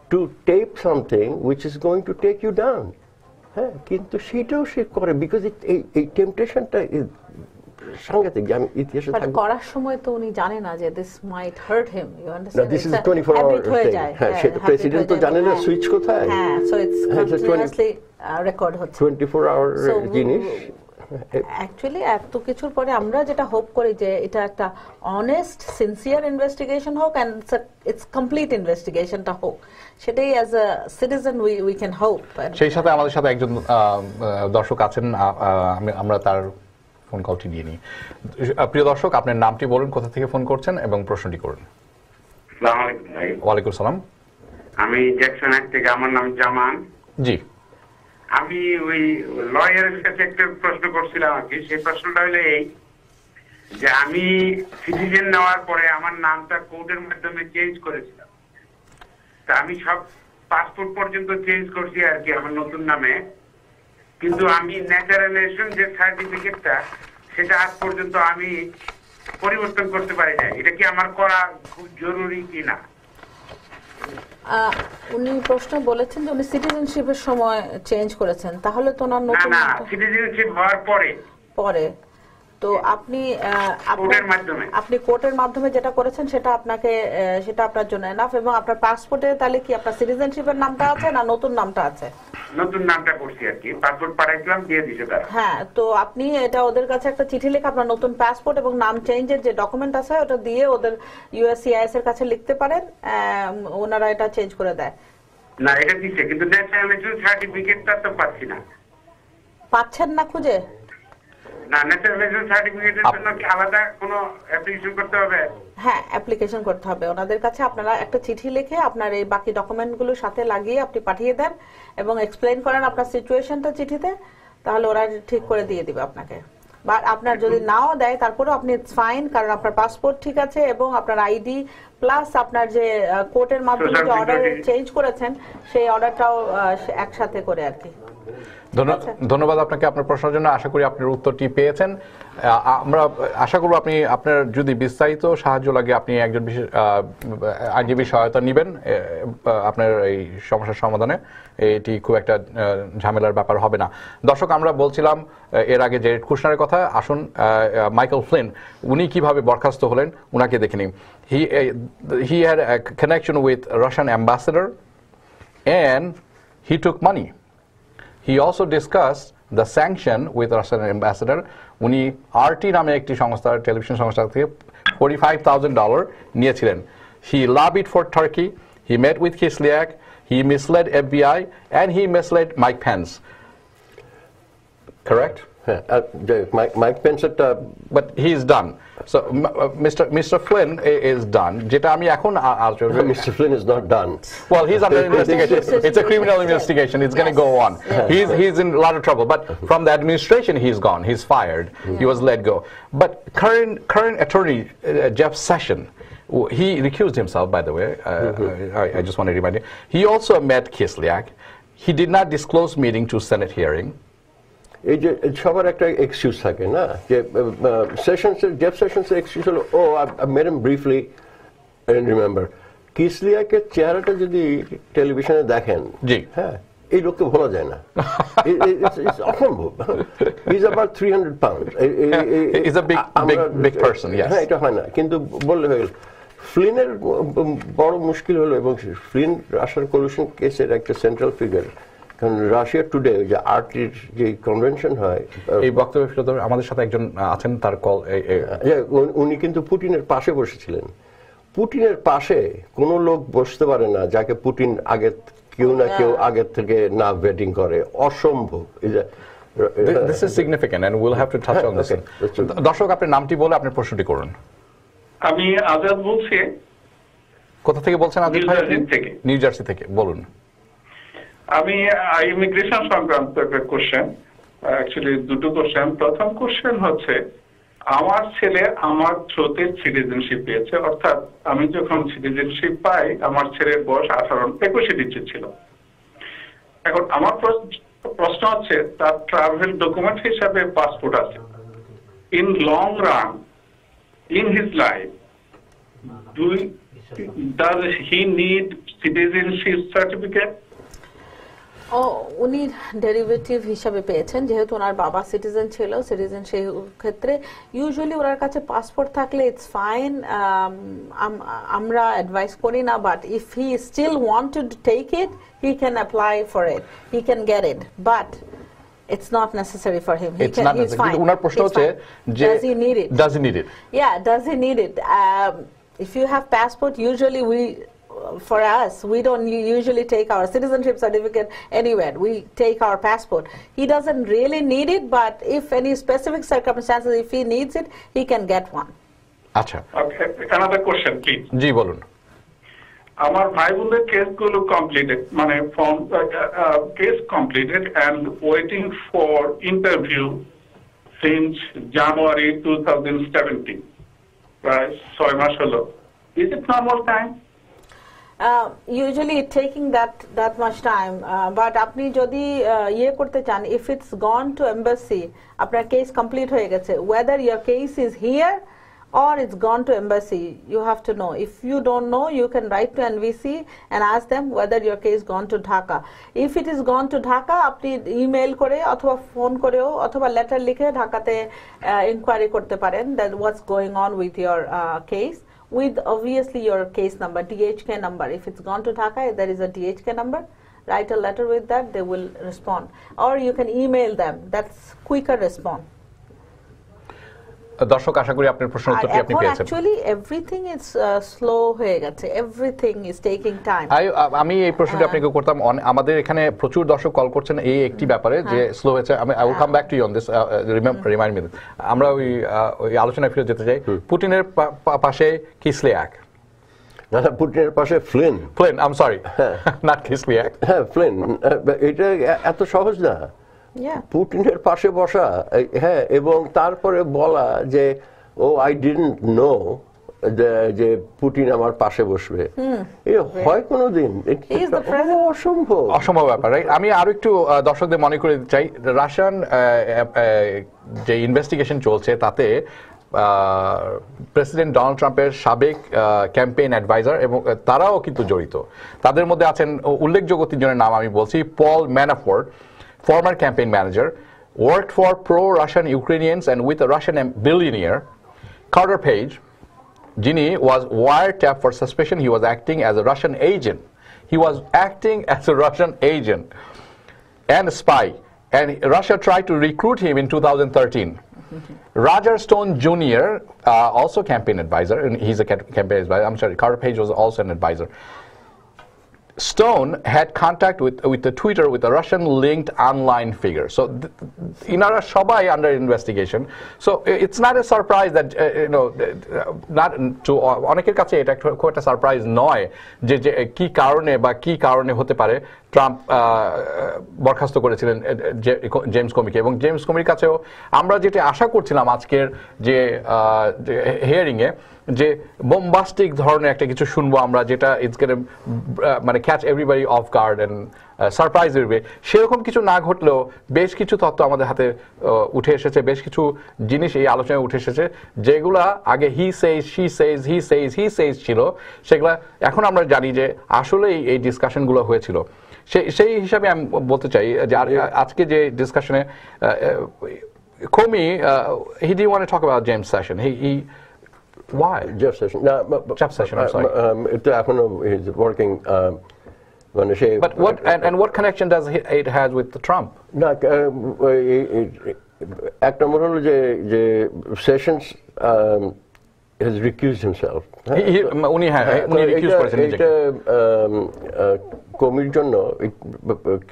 [SPEAKER 5] to tape something which is going to take you down হ্যাঁ কিন্তু সেটাও সে করে বিকজ এই এই টেম্পটেশনটা সাংঘাতিক যে আমি ইতিহাসে
[SPEAKER 2] বাট করার সময় তো উনি জানে না যে this might hurt him
[SPEAKER 5] you
[SPEAKER 2] understand
[SPEAKER 5] this is twenty four hour
[SPEAKER 2] হয়ে যায়
[SPEAKER 5] হ্যাঁ সেটা প্রেসিডেন্ট তো জানে না। সুইচ কোথায়।
[SPEAKER 2] হ্যাঁ so
[SPEAKER 5] it's so 20
[SPEAKER 2] continuously record হচ্ছে।
[SPEAKER 5] টোয়েন্টি ফোর আওয়ার জিনিস।
[SPEAKER 2] অ্যাকচুয়ালি এত কিছুর পরে আমরা যেটা হোপ করি যে এটা একটা অনেস্ট সিনসিয়ার ইনভেস্টিগেশন হোক অ্যান্ড ইটস কমপ্লিট ইনভেস্টিগেশনটা হোক। সেটাই as a citizen we we can hope
[SPEAKER 1] সেই সাথে আমাদের সাথে একজন দর্শক আছেন আমরা তার ফোন কলটি নিয়ে নিই। প্রিয় দর্শক আপনার নামটি বলুন কোথা থেকে ফোন করছেন এবং প্রশ্নটি করুন।
[SPEAKER 6] আসসালামু আলাইকুম ভাই।
[SPEAKER 1] ওয়ালাইকুম সালাম।
[SPEAKER 6] আমি জ্যাকসন এক থেকে আমার নাম জামান।
[SPEAKER 1] জি।
[SPEAKER 6] আমি ওই লয়ারের কাছে একটা প্রশ্ন করছিলাম আর কি। সেই প্রশ্নটা হলো এই যে আমি সিটিজেন নেওয়ার পরে আমার নামটা কোর্টের মাধ্যমে চেঞ্জ করেছিলাম। তা আমি সব পাসপোর্ট পর্যন্ত চেঞ্জ করছি আর কি আমার নতুন নামে। কিন্তু আমি ন্যাচারালাইজেশন যে সার্টিফিকেটটা সেটা আজ পর্যন্ত আমি পরিবর্তন করতে পারি না এটা কি আমার করা খুব জরুরি কি না?
[SPEAKER 2] আহ, উনি প্রশ্ন বলেছেন যে উনি সিটিজেনশিপের সময় চেঞ্জ করেছেন। তাহলে তো ওনার নতুন
[SPEAKER 6] না সিটিজেনশিপ হওয়ার পরে।
[SPEAKER 2] পরে। তো আপনি আহ,
[SPEAKER 6] কোর্টের মাধ্যমে।
[SPEAKER 2] আপনি কোর্টের মাধ্যমে যেটা করেছেন সেটা আপনাকে সেটা আপনার জন্য এনাফ এবং আপনার পাসপোর্টে তাহলে কি আপনার সিটিজেনশিপের নামটা আছে না নতুন নামটা আছে?
[SPEAKER 6] নতুন নামটা করছি আর কি পাসপোর্ট পাঠাইছিলাম দিয়ে দিছে তারা।
[SPEAKER 2] হ্যাঁ তো আপনি এটা ওদের কাছে একটা চিঠি লিখে আপনার নতুন পাসপোর্ট এবং নাম চেঞ্জের যে ডকুমেন্ট আছে ওটা দিয়ে ওদের ইউএসসিআইএস এর কাছে লিখতে পারেন ওনারা এটা চেঞ্জ করে দেয়।
[SPEAKER 6] না এটা দিচ্ছে কিন্তু সার্টিফিকেটটা তো পাচ্ছি না।
[SPEAKER 2] পাচ্ছেন না খুঁজে?
[SPEAKER 6] না ন্যাচারালাইজেশন সার্টিফিকেটের জন্য কি আলাদা কোনো অ্যাপ্লিকেশন করতে হবে?
[SPEAKER 2] হ্যাঁ অ্যাপ্লিকেশন করতে হবে। ওনাদের কাছে আপনারা একটা চিঠি লিখে আপনার এই বাকি ডকুমেন্টগুলো সাথে লাগিয়ে আপনি পাঠিয়ে দেন এবং এক্সপ্লেইন করেন আপনার সিচুয়েশনটা চিঠিতে তাহলে ওরা ঠিক করে দিয়ে দিবে আপনাকে। বা আপনার যদি নাও দেয় তারপরেও আপনি ফাইন কারণ আপনার পাসপোর্ট ঠিক আছে এবং আপনার আইডি প্লাস আপনার যে কোর্টের মাধ্যমে যে অর্ডার চেঞ্জ করেছেন সেই অর্ডারটাও একসাথে করে আর কি।
[SPEAKER 1] ধন্যবাদ আপনাকে আপনার প্রশ্নের জন্য। আশা করি আপনার উত্তরটি পেয়েছেন। আমরা আশা করব আপনি আপনার যদি বিস্তারিত সাহায্য লাগে আপনি একজন বিশেষ আহ, আইনজীবী সহায়তা নেবেন আপনার এই সমস্যার সমাধানে। এটি খুব একটা ঝামেলার ব্যাপার হবে না। দর্শক আমরা বলছিলাম এর আগে যে কুশনারের কথা আসুন মাইকেল ফ্লিন উনি কীভাবে বরখাস্ত হলেন উনাকে দেখে নিন he he had connection with Russian ambassador and he took money. He also discussed the sanction with Russian ambassador. উনি আরটি নামে একটি সংস্থা টেলিভিশন সংস্থা থেকে ফোর্টি ফাইভ থাউজেন্ড ডলার নিয়েছিলেন he love it for Turkey he met with Kislyak he misled FBI and he misled Mike Pence correct
[SPEAKER 5] হ্যাঁ আর যাই হোক, Mike- Mike পেন্সারটা
[SPEAKER 1] but he Is done so mister mister Flynn is done যেটা আমি এখন আ- আলোচনা
[SPEAKER 5] mister Flynn is not done
[SPEAKER 1] Well, he's under investigation. It's a criminal investigation. It's going to go on. He's he's in a lot of trouble. But from the administration, he's gone. He's fired. He was let go. But current current attorney uh, Jeff Session. w- He recused himself, by the way. Uh, I, I just want to remind you. He also met Kislyak. He did not disclose meeting to Senate hearing.
[SPEAKER 5] এই যে সবার একটা excuse থাকে না? যে সেশনসের Jeff সেশনসের excuse হলো ও briefly remember কিসলিয়াকে চেহারাটা যদি টেলিভিশনে দেখেন
[SPEAKER 1] জি।
[SPEAKER 5] হ্যাঁ এই লোককে ভোলা যায় না। অসম্ভব। Is three hundred
[SPEAKER 1] pound a big- big- big person,
[SPEAKER 5] হ্যাঁ এটা হয় না। কিন্তু বললে হয়ে গেল। ফ্লিনের বড় মুশকিল হলো এবং ফ্লিন রাশিয়ার কলুশন কেসের একটা সেন্ট্রাল ফিগার কারণ রাশিয়া টুডে যে আর্টির যে কনভেনশন হয়
[SPEAKER 1] এই বক্তব্য আমাদের সাথে একজন আছেন তার কল
[SPEAKER 5] উনি- কিন্তু পুটিনের পাশে বসেছিলেন। পুটিনের পাশে কোনো লোক বসতে পারে না যাকে পুটিন আগে কেউ না কেউ আগের থেকে না ভেটিং করে। অসম্ভব।
[SPEAKER 1] This is significant and will have to
[SPEAKER 5] touch on this.
[SPEAKER 1] দর্শক আপনার নামটি বলে আপনি প্রশ্নটি করুন।
[SPEAKER 7] আমি আজাদ বলছি।
[SPEAKER 1] কোথা থেকে বলছেন
[SPEAKER 7] নিউ
[SPEAKER 1] ভাই নিউ জার্সি থেকে বলুন।
[SPEAKER 7] আমি ইমিগ্রেশন সংক্রান্ত একটা কোশ্চেন অ্যাকচুয়ালি দুটো কোশ্চেন প্রথম কোশ্চেন হচ্ছে, আমার ছেলে আমার থ্রোতে সিটিজেনশিপ পেয়েছে, অর্থাৎ আমি যখন সিটিজেনশিপ পাই, আমার ছেলের বয়স আঠারো, একুশে দিচ্ছে ছিল। এখন আমার প্রশ্ন- হচ্ছে, তার ট্রাভেল ডকুমেন্ট হিসাবে পাসপোর্ট আছে। In long run in his life do does he need citizenship certificate?
[SPEAKER 2] ও উনি ডেরিভেটিভ হিসাবে পেয়েছেন যেহেতু ওনার বাবা সিটিজেন ছিল সিটিজেন সেই ক্ষেত্রে ইউজুয়ালি ওনার কাছে পাসপোর্ট থাকলে ইটস ফাইন আমরা অ্যাডভাইস করি না but if he still want to take it he can apply for it he can get it but it's not necessary for him
[SPEAKER 1] it's not কিন্তু ওনার প্রশ্ন হচ্ছে যে
[SPEAKER 2] Does he need it?
[SPEAKER 1] Does he need it
[SPEAKER 2] Yeah, does he need it? Um, if you have passport, usually we, for us, we don't usually take our citizenship certificate anywhere. We take our passport. He doesn't really need it, but if any specific circumstances, if he needs it, he can get one.
[SPEAKER 1] আচ্ছা
[SPEAKER 7] okay another question please
[SPEAKER 1] জি বলুন
[SPEAKER 7] আমার ভাই বোনদের কেসগুলো completed মানে form case completed and waiting for interview since January two thousand seventeen প্রায় ছয় মাস হলো is it normal time
[SPEAKER 2] Uh, usually it taking that that much time uh, but আপনি যদি uh, ইয়ে করতে চান if it's gone to embassy আপনার case complete হয়ে গেছে whether your case is here or it's gone to embassy you have to know if you don't know you can write to NVC and ask them whether your case gone to Dhaka if it is gone to Dhaka আপনি email করে অথবা phone করেও অথবা letter লিখে ঢাকাতে inquiry করতে পারেন that what's going on with your uh, case with obviously your case number, DHK number. If it's gone to Dhaka, there is a DHK number, write a letter with that, they will respond. Or you can email them, that's quicker response.
[SPEAKER 1] দর্শক আশা করি আপনার প্রশ্ন উত্তরটি আপনি পেয়েছেন?
[SPEAKER 2] Actually everything is slow হয়ে গেছে। Everything is taking
[SPEAKER 1] time I- আমি এই প্রশ্নটি আপনাকে করতাম আমাদের এখানে প্রচুর দর্শক কল করছেন এই একটি ব্যাপারে যে স্লো হয়েছে। আমি I will come back to you on this remind me আমরা ওই ওই আলোচনায় ফিরে যেতে চাই। পুটিনের পা- পা- পাশে কিসলিয়াক
[SPEAKER 5] না না, পুটিনের পাশে Flynn.
[SPEAKER 1] Flynn I am sorry not Kislyak
[SPEAKER 5] হ্যাঁ ফ্লেন। এটা এত সহজ না। পুটিনের পাশে বসা হ্যাঁ এবং তারপরে বলা যে ও আই ডিডন্ট নো যে পুটিন আমার পাশে বসবে। এ হয় কোনোদিন. অসম্ভব।
[SPEAKER 1] অসম্ভব ব্যাপার right? আমি আরও একটু দর্শকদের মনে করে চাই রাশিয়ান যে ইনভেস্টিগেশন চলছে তাতে প্রেসিডেন্ট ডোনাল্ড ট্রাম্পের সাবেক ক্যাম্পেইন অ্যাডভাইজার এবং তারাও কিন্তু জড়িত। তাদের মধ্যে আছেন উল্লেখযোগ্য তিনজনের নাম আমি বলছি পল ম্যানাফোর্ড former campaign manager, worked for pro-Russian Ukrainians and with a Russian billionaire, Carter Page, Ginny was wiretapped for suspicion he was acting as a Russian agent. He was acting as a Russian agent and a spy. And Russia tried to recruit him in 2013. Roger Stone Jr., uh, also campaign advisor, and he's a campaign advisor. I'm sorry, Carter Page was also an advisor. Stone had contact with with the Twitter with a Russian linked online figure. So th- ইনারা সবাই under investigation. So i- it's not a surprise that uh, you know th- uh, not to অনেকের কাছে এটা একটা- খুব একটা surprise নয় যে যে কি কারণে বা কি কারণে হতে পারে ট্রাম্প বরখাস্ত করেছিলেন জেমস কমিকে। এবং জেমস কমির কাছেও আমরা যেটা আশা করছিলাম আজকের যে হিয়ারিংয়ে যে বোমবাস্টিক ধরনের একটা কিছু শুনব আমরা, যেটা ইটস মানে catch everybody off guard and surprise দিবে সেরকম কিছু না ঘটলেও বেশ কিছু তথ্য আমাদের হাতে উঠে এসেছে, বেশ কিছু জিনিস এই আলোচনায় উঠে এসেছে, যেগুলা আগে হি সেইজ শি সেইজ হি সেইজ হি সেইজ ছিল, সেগুলা এখন আমরা জানি যে আসলেই এই ডিসকাশনগুলো হয়েছিল। সেই সেই হিসাবে আমি বলতে চাই যে আজকে যে ডিসকাশনে Comey he did want talk about James Session he he why
[SPEAKER 5] Jeff Session না
[SPEAKER 1] Jeff Sessions, I'm sorry.
[SPEAKER 5] এটা এখনও ইজ ওয়ার্কিং মানে সে
[SPEAKER 1] But what and, and what connection does he- it has with Trump?
[SPEAKER 5] না এক নম্বর হলো যে যে Sessions has recused himself
[SPEAKER 1] উনি হ্যাঁ উনি রিকিউজ করেছেন নিজেকে
[SPEAKER 5] কমির জন্য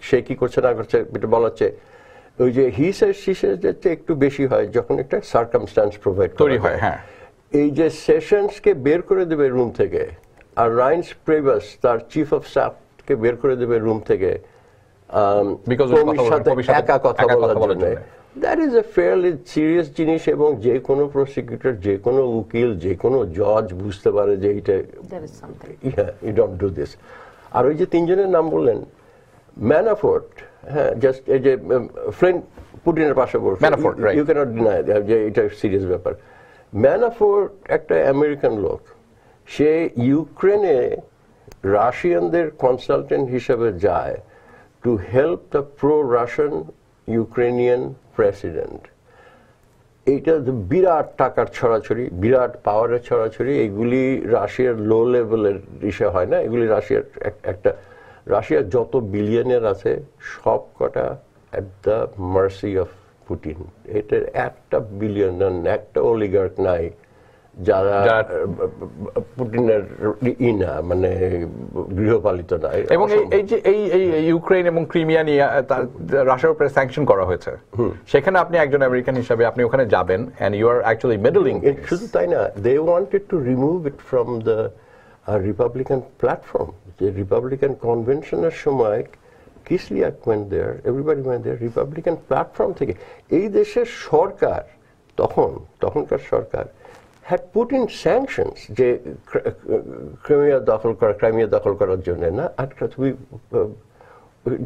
[SPEAKER 5] সে কি করছে না করছে এটা বলা হচ্ছে ওই যে হিস আর শিসের যাতে একটু বেশি হয় যখন একটা সার্কামস্টান্স প্রোভাইড
[SPEAKER 1] তৈরি হয়, হ্যাঁ।
[SPEAKER 5] এই যে সেশনসকে বের করে দেবে রুম থেকে আর রাইন্স প্রেভাস তার চিফ অফ স্টাফকে বের করে দেবে রুম থেকে
[SPEAKER 1] বলার-
[SPEAKER 5] সাথে একা কথা বলার জন্য। That is a fairly serious জিনিস এবং যে কোনো প্রসিকিউটর যে কোনো উকিল যে কোনো জজ বুঝতে পারে যে এইটা you don't do this. আর ওই যে তিনজনের নাম বললেন ম্যানাফোর্ট হ্যাঁ জাস্ট এই যে ফ্রেন্ড পুটিনের পাশে বলছে. ইউ ক্যানট ডিনাই যে এটা সিরিয়াস ব্যাপার ম্যানাফোর্ট একটা আমেরিকান লোক সে ইউক্রেনে রাশিয়ানদের কনসালটেন্ট হিসেবে যায় to help the pro Russian Ukrainian president এইটা বিরাট টাকার ছড়াছড়ি, বিরাট পাওয়ারের ছড়াছড়ি, এগুলি রাশিয়ার লো লেভেলের বিষয় হয় না, এগুলি রাশিয়ার একটা, রাশিয়ার যত বিলিয়নের আছে, সব কটা at the mercy of Putin এটার একটা বিলিয়ন একটা অলিগার্ক নাই। যারা পুটিনের ই না মানে গৃহপালিত না
[SPEAKER 1] এবং এই- এই যে এই এই ইউক্রেন এবং ক্রিমিয়া নিয়ে তার রাশিয়ার উপরে স্যাংশন করা হয়েছে। সেখানে আপনি একজন আমেরিকান হিসাবে আপনি ওখানে যাবেন and you are actually
[SPEAKER 5] meddling শুধু তাই না they wanted to remove it from the Republican platform যে রিপাবলিকান কনভেনশনের সময় Kislyak went there everybody went there Republican platform থেকে। এই দেশের সরকার তখন তখনকার সরকার হ্যাড পুট ইন স্যাংশনস যে ক্রাইমিয়া দখল করা ক্রাইমিয়া দখল করার জন্য না? তুমি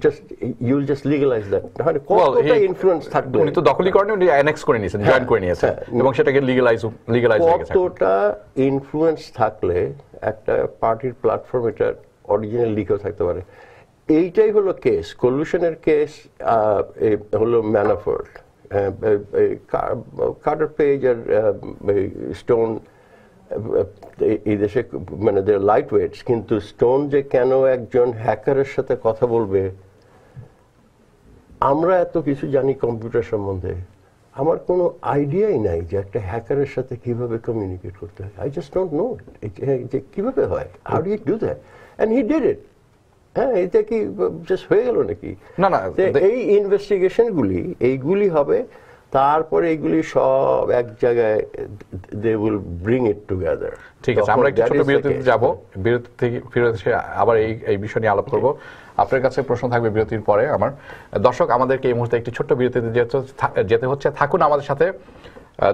[SPEAKER 5] just you'll just legalize that নাহলে কতটা ইনফ্লুয়েন্স থাকবে?
[SPEAKER 1] উনি তো দখলই করেন উনি অ্যানেক্স করে নিয়েছেন জয়েন করে নিয়েছেন
[SPEAKER 5] হ্যাঁ।
[SPEAKER 1] এবং সেটাকে লিগালাইজ লিগালাইজ হয়ে গেছে।
[SPEAKER 5] কতটা ইনফ্লুয়েন্স থাকলে একটা পার্টির প্ল্যাটফর্ম এটা অরিজিনাল লিখেও থাকতে পারে। এইটাই হলো কেস কলুশনের কেস হলো ম্যানাফোর্ড কার্টার পেজ আর স্টোন এই দেশে মানে লাইট ওয়েটস কিন্তু স্টোন যে কেন একজন হ্যাকারের সাথে কথা বলবে? আমরা এত কিছু জানি কম্পিউটার সম্বন্ধে। আমার কোনো আইডিয়াই নাই যে একটা হ্যাকারের সাথে কীভাবে কমিউনিকেট করতে হয়। আই জাস্ট ডোন্ট নো যে কীভাবে হয়? How do you do that and he did it হ্যাঁ এটা কি জাস্ট হয়ে গেল নাকি?
[SPEAKER 1] না, না,
[SPEAKER 5] এই ইনভেস্টিগেশন গুলি এইগুলি হবে তারপরে এইগুলি সব এক জায়গায় they will bring it together
[SPEAKER 1] ঠিক আছে আমরা একটু ছোট বিরতিতে যাব। বিরতি থেকে ফিরে এসে আবার এই এই বিষয় নিয়ে আলাপ করব। আপনার কাছে প্রশ্ন থাকবে বিরতির পরে আমার। দর্শক আমাদেরকে এই মুহূর্তে একটি ছোট্ট বিরতিতে যেতে যেতে হচ্ছে। থাকুন আমাদের সাথে।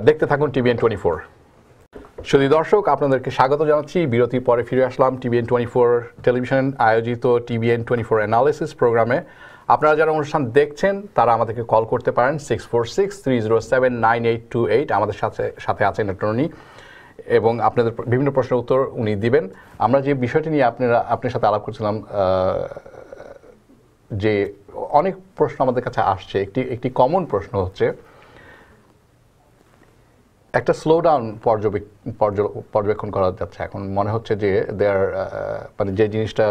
[SPEAKER 1] দেখতে থাকুন টিভিএন টোয়েন্টি ফোর শুধু দর্শক, আপনাদেরকে স্বাগত জানাচ্ছি। বিরতির পরে ফিরে আসলাম টিভিএন টোয়েন্টি ফোর টেলিভিশন আয়োজিত টিভিএন টোয়েন্টি ফোর অ্যানালিসিস প্রোগ্রামে। আপনারা যারা অনুষ্ঠান দেখছেন, তারা আমাদেরকে কল করতে পারেন six four six three zero seven nine eight two eight আমাদের সাথে সাথে আছেন অ্যাটর্নি এবং আপনাদের বিভিন্ন প্রশ্নের উত্তর উনি দিবেন। আমরা যে বিষয়টি নিয়ে আপনারা, আপনার সাথে আলাপ করছিলাম যে অনেক প্রশ্ন আমাদের কাছে আসছে। একটি একটি কমন প্রশ্ন হচ্ছে একটা স্লো ডাউন পর্যবেক্ষণ করা যাচ্ছে। এখন মনে হচ্ছে যে দেয়ার মানে যে জিনিসটা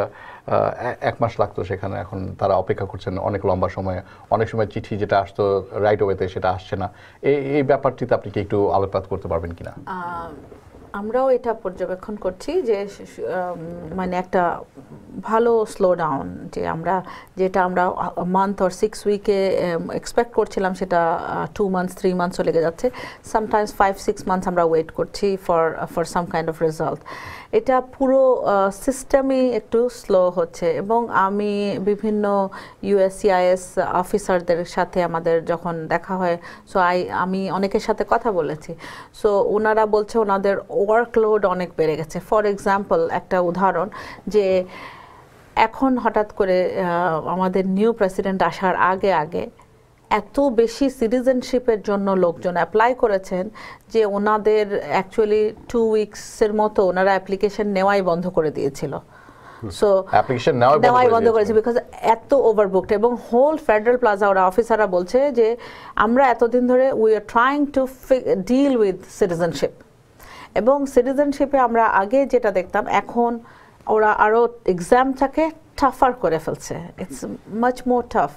[SPEAKER 1] এক মাস লাগতো সেখানে এখন তারা অপেক্ষা করছেন অনেক লম্বা সময়ে। অনেক সময় চিঠি যেটা আসতো রাইট ওয়েতে সেটা আসছে না। এই এই ব্যাপারটিতে আপনি কি একটু আলোকপাত করতে পারবেন কিনা?
[SPEAKER 2] আমরাও এটা পর্যবেক্ষণ করছি যে মানে একটা ভালো স্লো ডাউন যে আমরা যেটা আমরা মান্থ অর সিক্স উইকে এক্সপেক্ট করছিলাম সেটা টু মান্থস থ্রি মান্থসও লেগে যাচ্ছে সামটাইমস ফাইভ সিক্স মান্থস আমরা ওয়েট করছি for for some kind of result এটা পুরো সিস্টেমই একটু স্লো হচ্ছে। এবং আমি বিভিন্ন ইউএসসিআইএস অফিসারদের সাথে আমাদের যখন দেখা হয় সো আই আমি অনেকের সাথে কথা বলেছি। সো ওনারা বলছে ওনাদের ওয়ার্কলোড অনেক বেড়ে গেছে। ফর এক্সাম্পল একটা উদাহরণ যে এখন হঠাৎ করে আমাদের নিউ প্রেসিডেন্ট আসার আগে আগে এত বেশি সিটিজেনশিপের জন্য লোকজন অ্যাপ্লাই করেছেন যে ওনাদের অ্যাকচুয়ালি টু উইকসের মতো ওনারা অ্যাপ্লিকেশন নেওয়াই বন্ধ করে দিয়েছিল। সো
[SPEAKER 1] Application নেওয়াই বন্ধ
[SPEAKER 2] নেওয়াই
[SPEAKER 1] করে
[SPEAKER 2] বন্ধ করেছে বিকজ এত ওভারবুকড এবং হোল ফেডারেল প্লাজা ওরা অফিসাররা বলছে যে আমরা এতদিন ধরে we are trying to deal with citizenship এবং সিটিজেনশিপে আমরা আগে যেটা দেখতাম এখন ওরা আরও এক্সামটাকে টাফার করে ফেলছে। ইটস মাচ মোর টাফ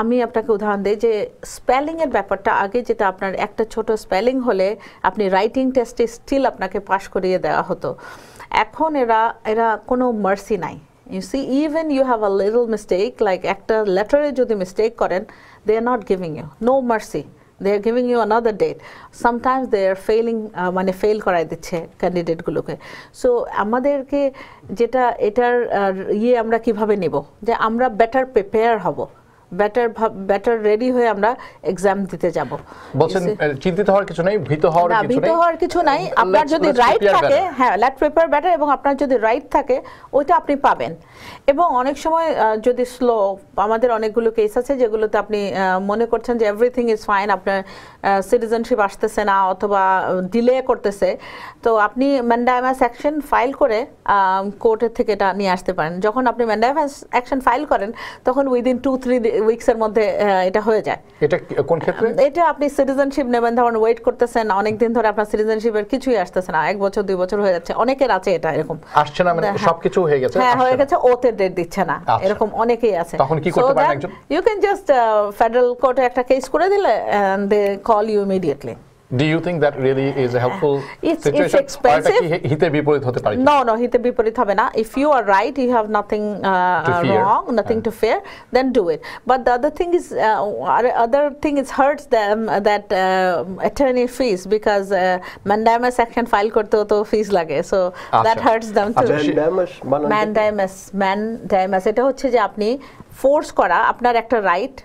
[SPEAKER 2] আমি আপনাকে উদাহরণ দিই যে স্পেলিংয়ের ব্যাপারটা আগে যেটা আপনার একটা ছোট স্পেলিং হলে আপনি রাইটিং টেস্টে স্টিল আপনাকে পাশ করিয়ে দেওয়া হতো। এখন এরা এরা কোনো মার্সি নাই। You see even you have a little mistake like একটা লেটারে যদি মিস্টেক করেন they are not giving you no mercy they giving you another date. Date they are failing felling মানে ফেল করাই দিচ্ছে ক্যান্ডিডেটগুলোকে সো আমাদেরকে যেটা, এটার ইয়ে আমরা কীভাবে নেব? যে আমরা বেটার প্রিপেয়ার হব। বেটার বেটার রেডি হয়ে আমরা এক্সাম দিতে যাব।
[SPEAKER 1] বলছেন চিন্তিত হওয়ার কিছু নেই ভীত হওয়ার কিছু
[SPEAKER 2] ভীত হওয়ার কিছু নাই। আপনার যদি রাইট থাকে হ্যাঁ লেট প্রিপেয়ার ব্যাটার এবং আপনার যদি রাইট থাকে ওইটা আপনি পাবেন। এবং অনেক সময় যদি স্লো আমাদের অনেকগুলো কেস আছে যেগুলোতে আপনি মনে করছেন যে এভরিথিং ইজ ফাইন আপনার সিটিজেনশিপ আসতেছে না অথবা ডিলে করতেছে তো আপনি ম্যান্ডামাস অ্যাকশন ফাইল করে কোর্টের থেকে এটা নিয়ে আসতে পারেন। যখন আপনি ম্যান্ডামাস অ্যাকশন ফাইল করেন তখন উইদিন টু থ্রি উইকসের মধ্যে এটা হয়ে যায়।
[SPEAKER 1] এটা কোন ক্ষেত্রে?
[SPEAKER 2] এটা আপনি সিটিজেনশিপ নেবেন ধরুন ওয়েট করতেছেন অনেক দিন ধরে আপনার সিটিজেনশিপের কিছুই আসতেছে না। এক বছর দুই বছর হয়ে যাচ্ছে। অনেকের আছে এটা এরকম।
[SPEAKER 1] আসছে না মানে
[SPEAKER 2] হ্যাঁ।
[SPEAKER 1] সবকিছু হয়ে গেছে
[SPEAKER 2] হ্যাঁ হয়ে গেছে ওতে ডেট দিচ্ছে না।
[SPEAKER 1] আচ্ছা।
[SPEAKER 2] এরকম অনেকেই আছে।
[SPEAKER 1] তখন কি করতে পারেন একজন?
[SPEAKER 2] ইউ ক্যান জাস্ট ফেডারেল কোর্টে একটা কেস করে দিলে and they call you immediately
[SPEAKER 1] Do you think that really is a helpful
[SPEAKER 2] It's- it's
[SPEAKER 1] situation?
[SPEAKER 2] expensive.
[SPEAKER 1] আর এটা কি হিতে বিপরীত হতে পারে কি?
[SPEAKER 2] No, no, হিতে বিপরীত হবে না. If you are right, you have nothing uh,
[SPEAKER 1] To
[SPEAKER 2] uh,
[SPEAKER 1] fear.
[SPEAKER 2] wrong, nothing to fear, then do it. But the other thing is, uh, other thing is hurts them that uh, attorney fees because uh, mandamus action file করতেও তো fees লাগে, so that
[SPEAKER 1] আচ্ছা।
[SPEAKER 2] hurts them too.
[SPEAKER 1] আচ্ছা, সে-
[SPEAKER 5] Mandamus বানানটা কি?
[SPEAKER 2] ম্যান্ডাইমাস ম্যান্ডাইমাস এটা হচ্ছে যে আপনি ফোর্স করা আপনার একটা রাইট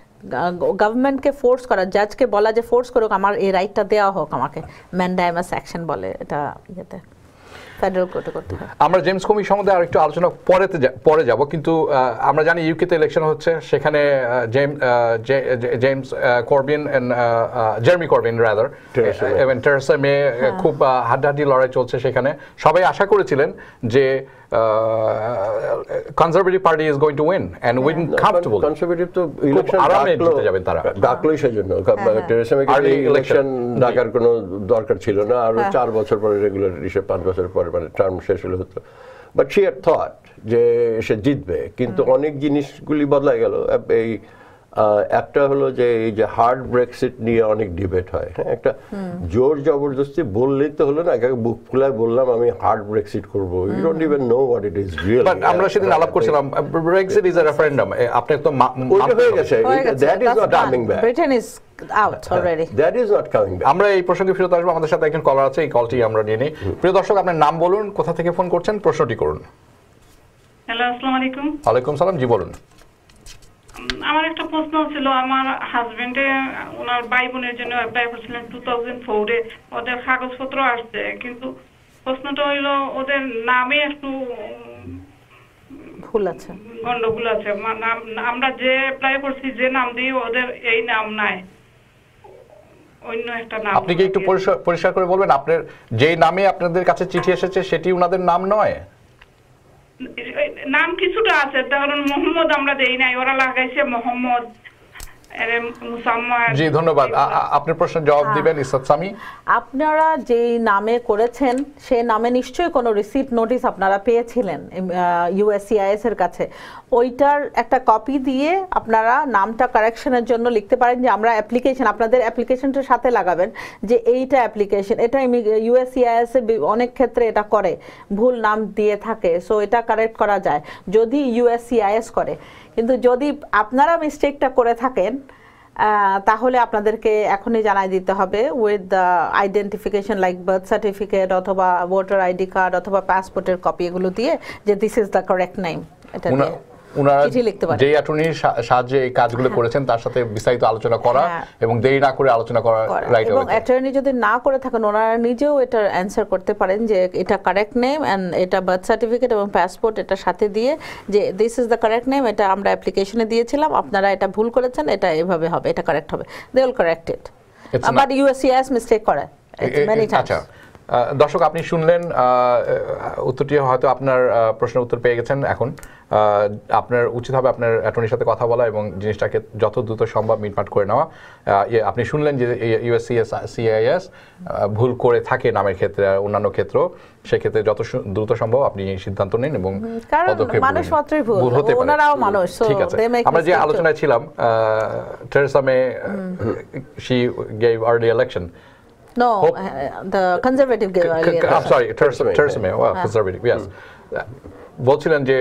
[SPEAKER 2] গভর্নমেন্টকে ফোর্স করা জাজকে বলা যে ফোর্স করুক আমার এই রাইটটা দেওয়া হোক আমাকে। ম্যান্ডাইমাস অ্যাকশন বলে এটা ইয়েতে ফেডারেল কোর্টে করতে হয়।
[SPEAKER 1] আমরা জেমস কমি সম্বন্ধে আর একটু আলোচনা পরেতে পরে যাব কিন্তু আমরা জানি ইউকেতে ইলেকশন হচ্ছে সেখানে James Corbyn Jeremy
[SPEAKER 5] Corbyn rather
[SPEAKER 1] এবং টেরেসা মে খুব হাড্ডাহাড্ডি লড়াই চলছে সেখানে। সবাই আশা করেছিলেন যে Conservative party is going to win and win comfortable
[SPEAKER 5] Conservative তো ইলেকশন
[SPEAKER 1] আরামে জিতে যাবেন তারা।
[SPEAKER 5] ডাকলোই সেজন্য
[SPEAKER 2] হ্যাঁ।
[SPEAKER 5] টেরেসা মেকে
[SPEAKER 1] Early
[SPEAKER 5] ইলেকশন ডাকার কোনো দরকার ছিল না। আরও
[SPEAKER 2] হ্যাঁ।
[SPEAKER 5] চার বছর পরে রেগুলার হিসেবে পাঁচ বছর পরে মানে টার্ম শেষ হলে হতো। বাট শি হ্যাড থট যে সে জিতবে। কিন্তু অনেক জিনিসগুলি বদলা গেল। এই একটা হলো যে এই যে হার্ড ব্রেক্সিট নিয়ে অনেক ডিবেট হয়। হ্যাঁ একটা জোর জবরদস্তি বললেই তো হলো না একে বুক ফুলায় বললাম আমি হার্ড ব্রেক্সিট করব। You don't even know what it is real
[SPEAKER 1] but আমরা সেদিন আলাপ করছিলাম ব্রেক্সিট ইজ এ রেফারেন্ডাম আপনি তো
[SPEAKER 5] ওইটা হয়ে গেছে।
[SPEAKER 2] That
[SPEAKER 5] is
[SPEAKER 2] not
[SPEAKER 5] coming back
[SPEAKER 2] Britain is out already.
[SPEAKER 5] That is not coming back
[SPEAKER 1] আমরা এই প্রসঙ্গে ফিরত আসব আমাদের সাথে একজন কলার আছে এই কলটি আমরা নিয়ে নিই। প্রিয় দর্শক আপনার নাম বলুন কোথা থেকে ফোন করছেন প্রশ্নটি করুন।
[SPEAKER 8] হ্যালো আসসালামু আলাইকুম।
[SPEAKER 1] ওয়ালাইকুম সালাম জি বলুন।
[SPEAKER 8] আমার একটা প্রশ্ন ছিল আমার হাজবেন্ডে ওনার ভাই বোনের জন্য অ্যাপ্লাই করছিলেন টু থাউজেন্ড ফোরে ওদের কাগজপত্র আসছে কিন্তু প্রশ্নটা হইল ওদের নামে একটু
[SPEAKER 2] ভুল আছে।
[SPEAKER 8] গন্ডগোল আছে নাম- আমরা যে অ্যাপ্লাই করছি যে নাম দিই ওদের এই নাম নাই। অন্য একটা নাম
[SPEAKER 1] আপনি কি একটু পরিষ্কার পরিষ্কার করে বলবেন আপনার যেই নামে আপনাদের কাছে চিঠি এসেছে সেটি ওনাদের নাম নয়?
[SPEAKER 8] নাম কিছুটা আছে ধরুন মোহাম্মদ আমরা দেই নাই ওরা লাগাইছে মোহাম্মদ।
[SPEAKER 1] জি ধন্যবাদ। আপনার প্রশ্নের জবাব দিবেন ইসাদ সামি
[SPEAKER 2] আপনারা যেই নামে করেছেন সেই নামে নিশ্চয়ই কোনো রিসিপ্ট নোটিশ আপনারা পেয়েছিলেন ইউএসসিআইএস এর কাছে। ওইটার একটা কপি দিয়ে আপনারা নামটা কারেকশনের জন্য লিখতে পারেন যে আমরা অ্যাপ্লিকেশন আপনাদের অ্যাপ্লিকেশনটার সাথে লাগাবেন যে এইটা অ্যাপ্লিকেশন এটা ইউএসসিআইএস অনেক ক্ষেত্রে এটা করে ভুল নাম দিয়ে থাকে সো এটা কারেক্ট করা যায়। যদি ইউএসসিআইএস করে কিন্তু যদি আপনারা মিস্টেকটা করে থাকেন তাহলে আপনাদেরকে এখনই জানাই দিতে হবে with the identification like birth certificate অথবা ভোটার আইডি কার্ড অথবা পাসপোর্টের কপি এগুলো দিয়ে যে this is the correct name এটা
[SPEAKER 1] যে অ্যাটর্নির সাহায্যে এই কাজগুলো করেছেন তার সাথে বিস্তারিত আলোচনা করা
[SPEAKER 2] হ্যাঁ।
[SPEAKER 1] এবং দেরি না করে আলোচনা করা। রাইট
[SPEAKER 2] এবং অ্যাটর্নি যদি না করে থাকেন ওনারা নিজেও এটার অ্যান্সার করতে পারেন যে এটা কারেক্ট নেম অ্যান্ড এটা বার্থ সার্টিফিকেট এবং পাসপোর্ট এটা সাথে দিয়ে যে this is the correct name এটা আমরা অ্যাপ্লিকেশনে দিয়েছিলাম আপনারা এটা ভুল করেছেন এটা এভাবে হবে এটা কারেক্ট হবে। They will
[SPEAKER 1] correct it
[SPEAKER 2] but USCIS mistake করে
[SPEAKER 1] আচ্ছা দর্শক আপনি শুনলেন উত্তরটি হয়তো আপনার প্রশ্নের উত্তর পেয়ে গেছেন এখন। আপনার উচিত হবে আপনার অ্যাটর্নির সাথে কথা বলা এবং জিনিসটাকে যত দ্রুত সম্ভব মিটমাট করে নেওয়া। ইয়ে, আপনি শুনলেন যে ইউএসসিএস সিআইএস ভুল করে থাকে নামের ক্ষেত্রে আর অন্যান্য ক্ষেত্র। সেক্ষেত্রে যত দ্রুত সম্ভব আপনি সিদ্ধান্ত নিন এবং
[SPEAKER 2] মানুষ মাত্রই ভুল।
[SPEAKER 1] হতে পারে।
[SPEAKER 2] মানুষ,
[SPEAKER 1] ঠিক আছে। আমরা যে আলোচনায় ছিলাম Theresa May she gave early election
[SPEAKER 2] No,
[SPEAKER 1] Hope-
[SPEAKER 2] uh, the conservative gave.
[SPEAKER 1] I'm sorry, Theresa May. Theresa May, well,
[SPEAKER 2] হ্যাঁ।
[SPEAKER 1] conservative, yes. বলছিলেন যে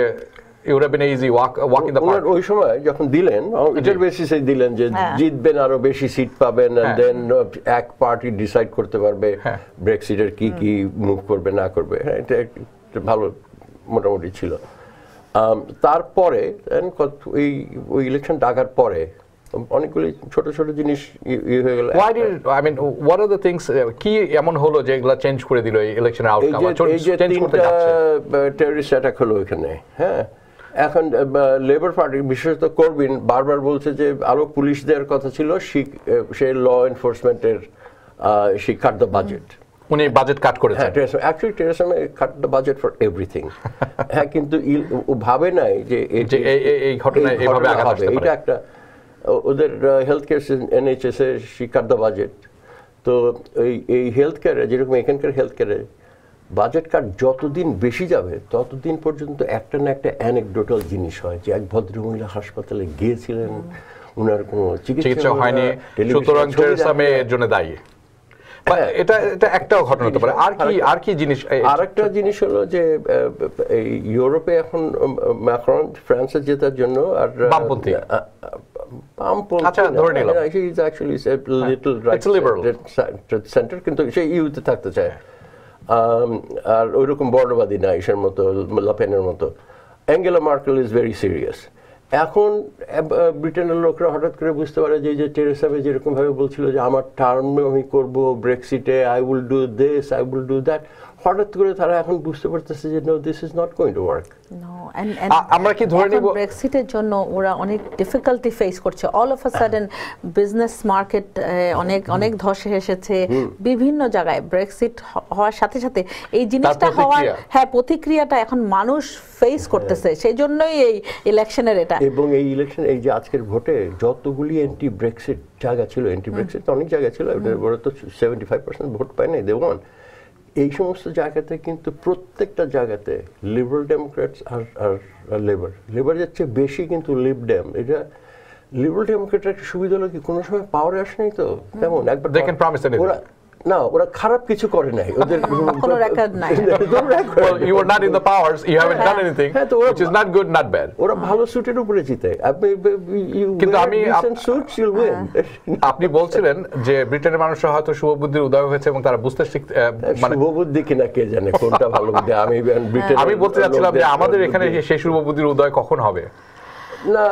[SPEAKER 1] it would have been easy walk walk in the park.
[SPEAKER 5] ওই সময় যখন দিলেন এটার বেসিসে দিলেন যে
[SPEAKER 2] হ্যাঁ।
[SPEAKER 5] জিতবেন আরও বেশি সিট পাবেন
[SPEAKER 1] হ্যাঁ।
[SPEAKER 5] দেন এক পার্টি ডিসাইড করতে পারবে
[SPEAKER 1] হ্যাঁ।
[SPEAKER 5] ব্রেক্সিটের কি কি মুভ করবে না করবে হ্যাঁ এটা একটা ভালো মোটামুটি ছিল তারপরে ওই ওই ইলেকশন ডাকার পরে অনেকগুলি ছোট ছোট জিনিস ই- ই হয়ে গেল।
[SPEAKER 1] Did I mean what are the things uh, কি এমন হলো যে এগুলা চেঞ্জ করে দিল এই ইলেকশনের আউটকাম
[SPEAKER 5] এই যে
[SPEAKER 1] চেঞ্জ করতে যাচ্ছে?
[SPEAKER 5] টেররিস্ট অ্যাটাক হলো এখানে হ্যাঁ? এখন লেবার পার্টি বিশেষত করবিন বারবার বলছে যে আরও পুলিশ দেওয়ার কথা ছিল সে ল এনফোর্সমেন্টের কাট দ্য বাজেট
[SPEAKER 1] উনি বাজেট কাট করেছেন।
[SPEAKER 5] হ্যাঁ actually Theresa May cut the budget for everything হ্যাঁ কিন্তু ভাবে নাই যে
[SPEAKER 1] এই- ঘটনায় এইভাবে
[SPEAKER 5] ঘটনা
[SPEAKER 1] আঘাত। আসতে পারে।
[SPEAKER 5] এটা একটা ওদের হেলথ কেয়ার এনএইচএস এর শি কাট দ্য বাজেট তো এই এই হেলথ কেয়ারে যেরকম এখানকার হেলথ কেয়ারে বাজেট কাট যতদিন বেশি যাবে ততদিন পর্যন্ত একটা না একটা অ্যানেকডোটাল জিনিস হয় যে এক ভদ্রমহিলা হাসপাতালে গিয়েছিলেন ওনার কোনো চিকিৎসা
[SPEAKER 1] হয়নি সুতরাং এর জন্য দায়ী
[SPEAKER 5] হ্যাঁ।
[SPEAKER 1] এটা এটা একটাও ঘটনা হতে পারে আর কি আর কি জিনিস
[SPEAKER 5] আরেকটা জিনিস হলো যে ইউরোপে এখন ম্যাক্রন ফ্রান্সে জেতার জন্য আর
[SPEAKER 1] বামপন্থী। আচ্ছা, ধরে নিলাম।
[SPEAKER 5] Is actually little
[SPEAKER 1] It's liberal.
[SPEAKER 5] Centre কিন্তু সে ইউতে থাকতে চায়। আম, আর ওইরকম বর্ণবাদী না ইসের মতো লাপেনের মতো। Angela Merkel is very serious এখন ব্রিটেনের লোকরা হঠাৎ করে বুঝতে পারে যে যে টেরেসা মে যেরকম ভাবে বলছিল যে আমার টার্ম আমি করব ব্রেক্সিটে I will do this I will do that হঠাৎ করে তারা এখন বুঝতে পারতেছে যে no this is
[SPEAKER 2] not going to
[SPEAKER 1] work আমরা কি ধরে নিব-
[SPEAKER 2] ব্রেক্সিটের জন্য ওরা অনেক ডিফিকাল্টি ফেস করছে। All of a sudden business market অনেক অনেক ধসে এসেছে। বিভিন্ন জায়গায় ব্রেক্সিট হওয়ার সাথে সাথে এই জিনিসটা হওয়ার হ্যাঁ প্রতিক্রিয়াটা এখন মানুষ ফেস করতেছে। সেই জন্যই এই ইলেকশনের এটা।
[SPEAKER 5] এবং এই ইলেকশন এই যে আজকের ভোটে যতগুলি অ্যান্টি ব্রেক্সিট জায়গা ছিল অ্যান্টি ব্রেক্সিট অনেক জায়গা ছিল ওরা তো সেভেন্টি ফাইভ পার্সেন্ট ভোট পায় নাই এই সমস্ত জায়গাতে কিন্তু প্রত্যেকটা জায়গাতে লিবারাল ডেমোক্রেটস আর আর লেবার লেবার যাচ্ছে বেশি কিন্তু লিব ডেম এটা লিবারেল ডেমোক্রেটের একটা সুবিধা হলো কি? কোনো সময় পাওয়ারে আসেনি তো? তেমন একবার
[SPEAKER 1] Anything.
[SPEAKER 5] না ওরা খারাপ কিছু করে নাই ওদের
[SPEAKER 2] কোনো record নাই।
[SPEAKER 1] Well, you were not in the powers, you haven't done anything,
[SPEAKER 5] হ্যাঁ, তো ওরা-
[SPEAKER 1] which is not good, not bad.
[SPEAKER 5] ওরা ভালো সুটের উপরে জিতে আপনি
[SPEAKER 1] কিন্তু আমি
[SPEAKER 5] সুটস ইউল উইন
[SPEAKER 1] আপনি বলছিলেন যে ব্রিটেনের মানুষ হয়তো শুভবুদ্ধির উদয় হয়েছে এবং তারা বুঝতে শিখতে আহ, মানে
[SPEAKER 5] শুভ বুদ্ধি কিনা কে জানে কোনটা ভালো বুদ্ধি আমি ব্রিটেন
[SPEAKER 1] আমি বলতে চাচ্ছিলাম যে আমাদের এখানে সেই শুভবুদ্ধির উদয় কখন হবে
[SPEAKER 5] না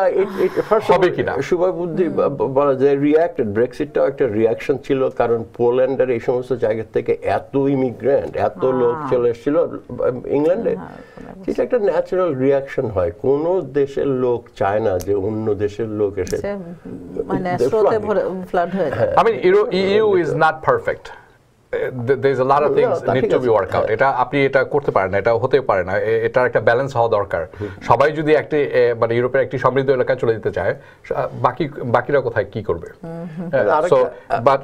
[SPEAKER 1] হবে কিনা?
[SPEAKER 5] শুভ বুদ্ধি বা- বা- বলা যায় রিয়াক্টেড ব্রেক্সিটটাও একটা রিয়াকশন ছিল কারণ পোল্যান্ডের এই সমস্ত জায়গা থেকে এত ইমিগ্রেন্ট এত লোক চলে এসেছিল ইংল্যান্ডে সেটা একটা ন্যাচারাল রিয়াকশন হয় কোন দেশের লোক চায় না যে অন্য দেশের লোক এসে
[SPEAKER 2] মানে স্রোতে. ফ্লাড হয়ে যায়
[SPEAKER 1] EU is not perfect. Uh, th- There's a lot of things need to be out.
[SPEAKER 5] হ্যাঁ।
[SPEAKER 1] এটা আপনি এটা করতে পারেন না এটা হতে পারে না। এটার একটা ব্যালেন্স হওয়া দরকার। সবাই যদি একটি মানে ইউরোপের একটি সমৃদ্ধ এলাকায় চলে যেতে চায় বাকি বাকিরা কোথায় কি করবে? সো বাট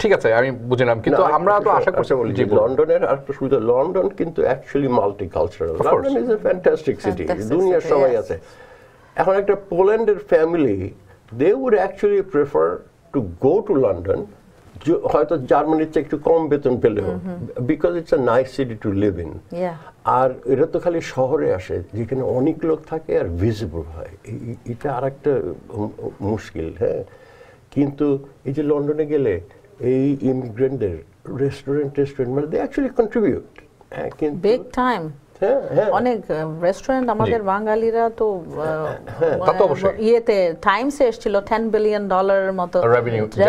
[SPEAKER 1] ঠিক আছে আমি বুঝলাম কিন্তু আমরা তো আশা করছি
[SPEAKER 5] বলি যে। লন্ডনের আরেকটা সুবিধা লন্ডন কিন্তু actually multicultural London is a
[SPEAKER 2] fantastic city
[SPEAKER 5] দুনিয়ার
[SPEAKER 2] সবাই
[SPEAKER 5] আছে। এখন একটা পোল্যান্ডের family they would actually prefer to go to London হয়তো জার্মানির চেয়ে একটু কম বেতন পেলেও because it's a nice city to live
[SPEAKER 2] in
[SPEAKER 5] আর এটা তো খালি শহরে আসে যেখানে অনেক লোক থাকে আর ভিজিবল হয়। এটা আর একটা মুশকিল হ্যাঁ? কিন্তু এই যে লন্ডনে গেলে এই ইমিগ্রেন্টদের রেস্টুরেন্ট টেস্টুরেন্ট মানে দে অ্যাকচুয়ালি কন্ট্রিবিউট হ্যাঁ কিন্তু
[SPEAKER 2] বিগ টাইম অনেক রেস্টুরেন্ট আমাদের বাঙালিরা তো
[SPEAKER 1] অবশ্যই।
[SPEAKER 2] ইয়েতে টাইমসে এসেছিল টেন বিলিয়ন ডলারের মতো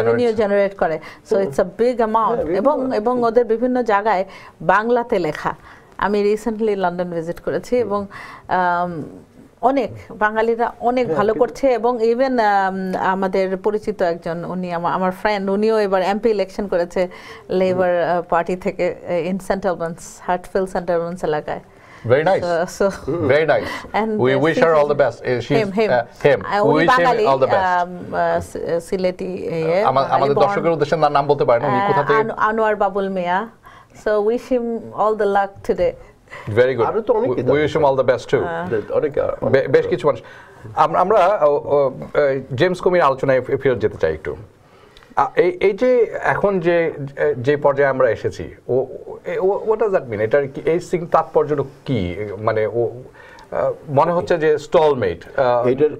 [SPEAKER 2] রেভিনিউ জেনারেট করে। So it's a big amount
[SPEAKER 5] হ্যাঁ,
[SPEAKER 2] এবং এবং ওদের বিভিন্ন জায়গায় বাংলাতে লেখা। আমি রিসেন্টলি লন্ডন ভিজিট করেছি এবং অনেক বাঙালিরা অনেক
[SPEAKER 5] হ্যাঁ,
[SPEAKER 2] ভালো করছে এবং ইভেন আমাদের পরিচিত একজন উনি আমা- আমার ফ্রেন্ড উনিও এবার এমপি ইলেকশন করেছে লেবার পার্টি থেকে ইন সেন্টারমেন্টস হার্টফিল সেন্টারমেন্টস এলাকায়।
[SPEAKER 1] Very nice.
[SPEAKER 2] So, so
[SPEAKER 1] Very nice.
[SPEAKER 2] and
[SPEAKER 1] we
[SPEAKER 2] uh,
[SPEAKER 1] wish her all the best. Uh, She's,
[SPEAKER 2] him, him.
[SPEAKER 1] uh, him.
[SPEAKER 2] Uh,
[SPEAKER 1] we wish him all the best.
[SPEAKER 2] um, uh, uh, Sylheti
[SPEAKER 1] আমা- আমাদের দর্শকের উদ্দেশ্যে তার নাম বলতে পারেন উনি কোথা থেকে
[SPEAKER 2] আন- Anwar Babul Mia so wish him all the luck
[SPEAKER 1] today very
[SPEAKER 5] good তো অনেকে
[SPEAKER 1] we wish him all the best to
[SPEAKER 5] অনেক
[SPEAKER 1] বেশ কিছু মানুষ আমরা জেমস কমির আলোচনায় ফেরত যেতে চাই একটু এই এই যে এখন যে যে পর্যায়ে আমরা এসেছি ও ওয়াট ডাজ দ্যাট মিন এটার কি এই সিং তাৎপর্যটা কি? মানে ও আহ, মনে হচ্ছে যে স্টলমেট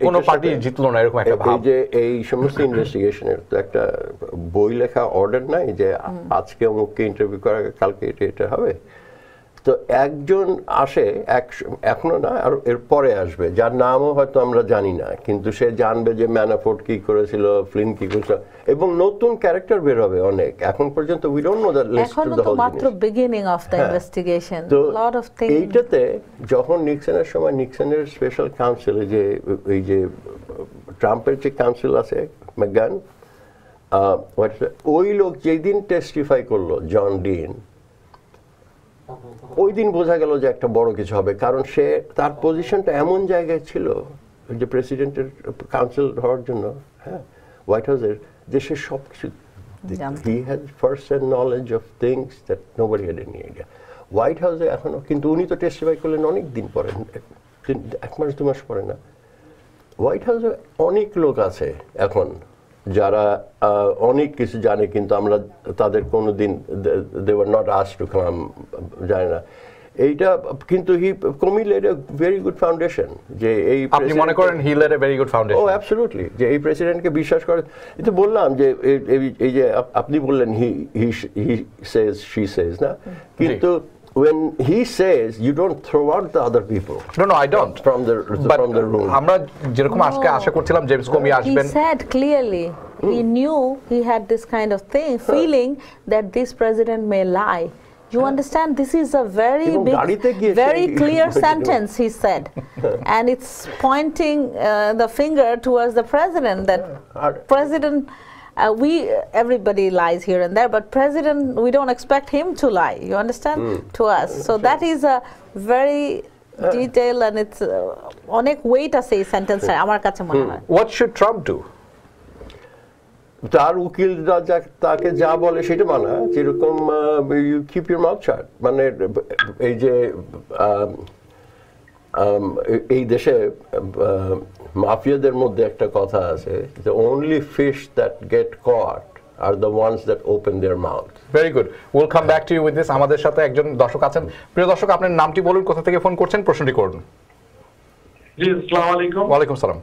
[SPEAKER 1] কোনো পার্টি জিতলো না এরকম একটা
[SPEAKER 5] এই
[SPEAKER 1] ভাব।
[SPEAKER 5] যে এই সমস্ত ইনভেস্টিগেশনের তো একটা বই লেখা অর্ডার নাই যে আজকে অমুককে ইন্টারভিউ করা কালকে এটা এটা হবে? তো একজন আসে এক এখনও না আর এর পরে আসবে। যার নামও হয়তো আমরা জানি না কিন্তু সে জানবে যে ম্যানাফোর্ট কি করেছিল ফ্লিন কি করেছিল এবং নতুন ক্যারেক্টার বের হবে অনেক। এখন পর্যন্ত we don't know the list
[SPEAKER 2] এখনও তো মাত্র beginning
[SPEAKER 5] of
[SPEAKER 2] the.
[SPEAKER 5] Investigation
[SPEAKER 2] lot of things
[SPEAKER 5] এইটাতে যখন নিক্সনের সময় নিক্সনের স্পেশাল কাউন্সিলে যে এই যে ট্রাম্পের যে কাউন্সিল আছে ম্যাগান ওই লোক যেদিন টেস্টিফাই করল জন ডিন ওই দিন বোঝা গেল যে একটা বড় কিছু হবে কারণ সে তার পজিশনটা এমন জায়গায় ছিল যে প্রেসিডেন্টের কাউন্সিল হওয়ার জন্য হ্যাঁ হোয়াইট হাউসের যে সে সব কিছু he has first hand knowledge of things that nobody had any idea White হাউসে এখনও কিন্তু উনি তো টেস্টিফাই করলেন অনেক দিন পরে এক মাস দু মাস পরে না। হোয়াইট হাউসে অনেক লোক আছে এখন যারা অনেক কিছু জানে কিন্তু আমরা তাদের কোনো দিন দেওয়ার নট আস টু কাম জানে না। এইটা কিন্তু হি কমিল এ ভেরি গুড ফাউন্ডেশন যে এই
[SPEAKER 1] আপনি মনে করেন he laid a very good
[SPEAKER 5] foundation
[SPEAKER 1] oh
[SPEAKER 5] absolutely যে এই প্রেসিডেন্টকে বিশ্বাস করে এই তো বললাম যে এই- যে আপনি বললেন হি হি হি সেজ শি সেজ না? কিন্তু when he says you don't throw out the other people
[SPEAKER 1] no no I don't
[SPEAKER 5] from the from the room
[SPEAKER 1] আমরা যেরকম আজকে আশা করছিলাম জেমস কমি
[SPEAKER 2] He
[SPEAKER 1] আসবেন
[SPEAKER 2] said clearly, he knew he had this kind of thing, feeling that this president may lie. You understand? This is a very
[SPEAKER 5] এবং
[SPEAKER 2] big,
[SPEAKER 5] গাড়িতে গিয়ে
[SPEAKER 2] very
[SPEAKER 5] say-
[SPEAKER 2] clear sentence, he said. and it's pointing uh, the finger towards the president that
[SPEAKER 5] R-
[SPEAKER 2] president, uh, we, everybody lies here and there, but president, we don't expect him to lie, you understand? To us. So that is a very detailed and it's uh, অনেক weight আছে এই sentence আমার কাছে মনে হয়
[SPEAKER 1] what should Trump do
[SPEAKER 5] তার উকিলরা যা তাকে যা বলে সেটা মানা যেরকম uh, you keep your mouth shut মানে এই যে আহ, আম, এ- এই দেশে মাফিয়াদের মধ্যে একটা কথা আছে যে only fish that get caught are the ones that open their mouth
[SPEAKER 1] very good will come back to you with this আমাদের সাথে একজন দর্শক আছেন। প্রিয় দর্শক আপনার নামটি বলুন কোথা থেকে ফোন করছেন প্রশ্নটি করুন।
[SPEAKER 9] জি আসসালামু আলাইকুম।
[SPEAKER 1] ওয়ালাইকুম সালাম।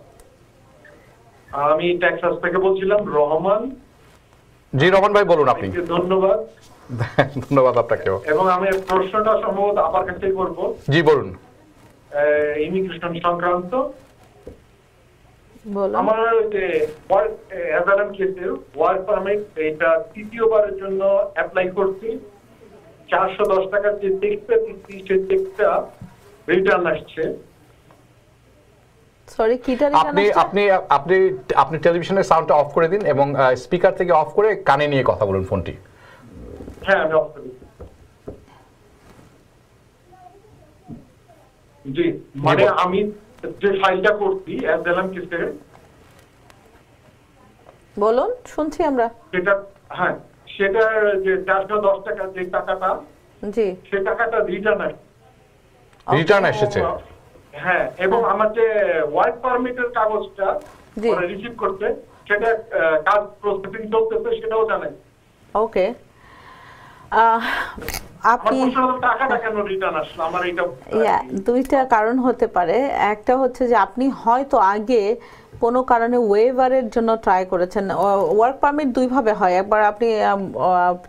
[SPEAKER 9] আমি টেক্সাস থেকে বলছিলাম রহমান।
[SPEAKER 1] জি রহমান ভাই বলুন আপনি।
[SPEAKER 9] ধন্যবাদ।
[SPEAKER 1] ধন্যবাদ আপনাকেও।
[SPEAKER 9] এবং আমি প্রশ্নটা সম্ভবত কাছে করব।
[SPEAKER 1] জি বলুন।
[SPEAKER 9] ইমিগ্রেশন সংক্রান্ত আমার যে ওয়ার্ক ওয়ার্ক পারমিট এটা তৃতীয়বারের জন্য অ্যাপ্লাই করছি। চারশো দশ টাকার যে চেকটা দিচ্ছি সেই চেকটা রিটার্ন আসছে।
[SPEAKER 2] সরি কিটা
[SPEAKER 1] আপনি আপনি আপনি আপনি টেলিভিশনের সাউন্ডটা অফ করে দিন এবং স্পিকার থেকে অফ করে কানে নিয়ে কথা বলুন ফোনটি
[SPEAKER 9] হ্যাঁ আমি অফ করি জি মানে আমি যে ফাইলটা করছি অ্যাজারাম কেসে
[SPEAKER 2] বলুন শুনছি আমরা।
[SPEAKER 9] সেটা হ্যাঁ সেটার যে চারশো দশ টাকা যে টাকাটা
[SPEAKER 2] জি।
[SPEAKER 9] সে টাকাটা রিটার্ন আসছে।
[SPEAKER 1] রিটার্ন এসেছে।
[SPEAKER 9] হ্যাঁ এবং আমার যে ওয়ার্ক পারমিটের কাগজটা রিসিভ করতে সেটা কাজ প্রসেসিং চলতেছে সেটাও জানাই।
[SPEAKER 2] ওকে আপনি দুইটা কারণ হতে পারে। একটা হচ্ছে যে আপনি হয়তো আগে কোনো কারণে ওয়েভারের জন্য ট্রাই করেছেন। ওয়ার্ক পারমিট দুইভাবে হয়। একবার আপনি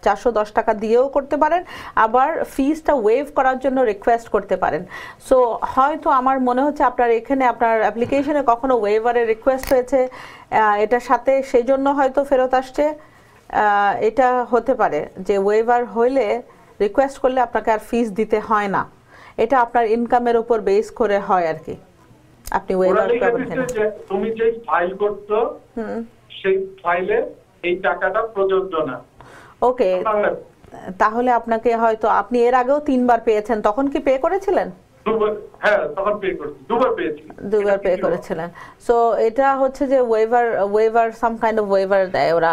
[SPEAKER 2] চারশো দশ টাকা দিয়েও করতে পারেন আবার ফিসটা ওয়েভ করার জন্য রিকোয়েস্ট করতে পারেন। সো হয়তো আমার মনে হচ্ছে আপনার এখানে আপনার অ্যাপ্লিকেশনে কখনো ওয়েভারের রিকোয়েস্ট হয়েছে। এটার সাথে সেই জন্য হয়তো ফেরত আসছে। এটা হতে পারে যে ওয়েভার হইলে রিকোয়েস্ট করলে আপনাকে আর ফিস দিতে হয় না। এটা আপনার ইনকামের উপর বেস করে হয় আর কি। আপনি ওয়েভার পাবেন
[SPEAKER 9] তুমি যে ফাইল করছ সেই ফাইলে এই টাকাটা প্রযোজ্য না।
[SPEAKER 2] ওকে তাহলে আপনাকে হয়তো আপনি এর আগেও তিনবার পেয়েছেন তখন কি পে করেছিলেন?
[SPEAKER 9] দুবার পে করছি দুবার পেয়েছি।
[SPEAKER 2] দুবার পে করেছিলেন। সো এটা হচ্ছে যে waiver waiver some kind of waiver দেয় ওরা।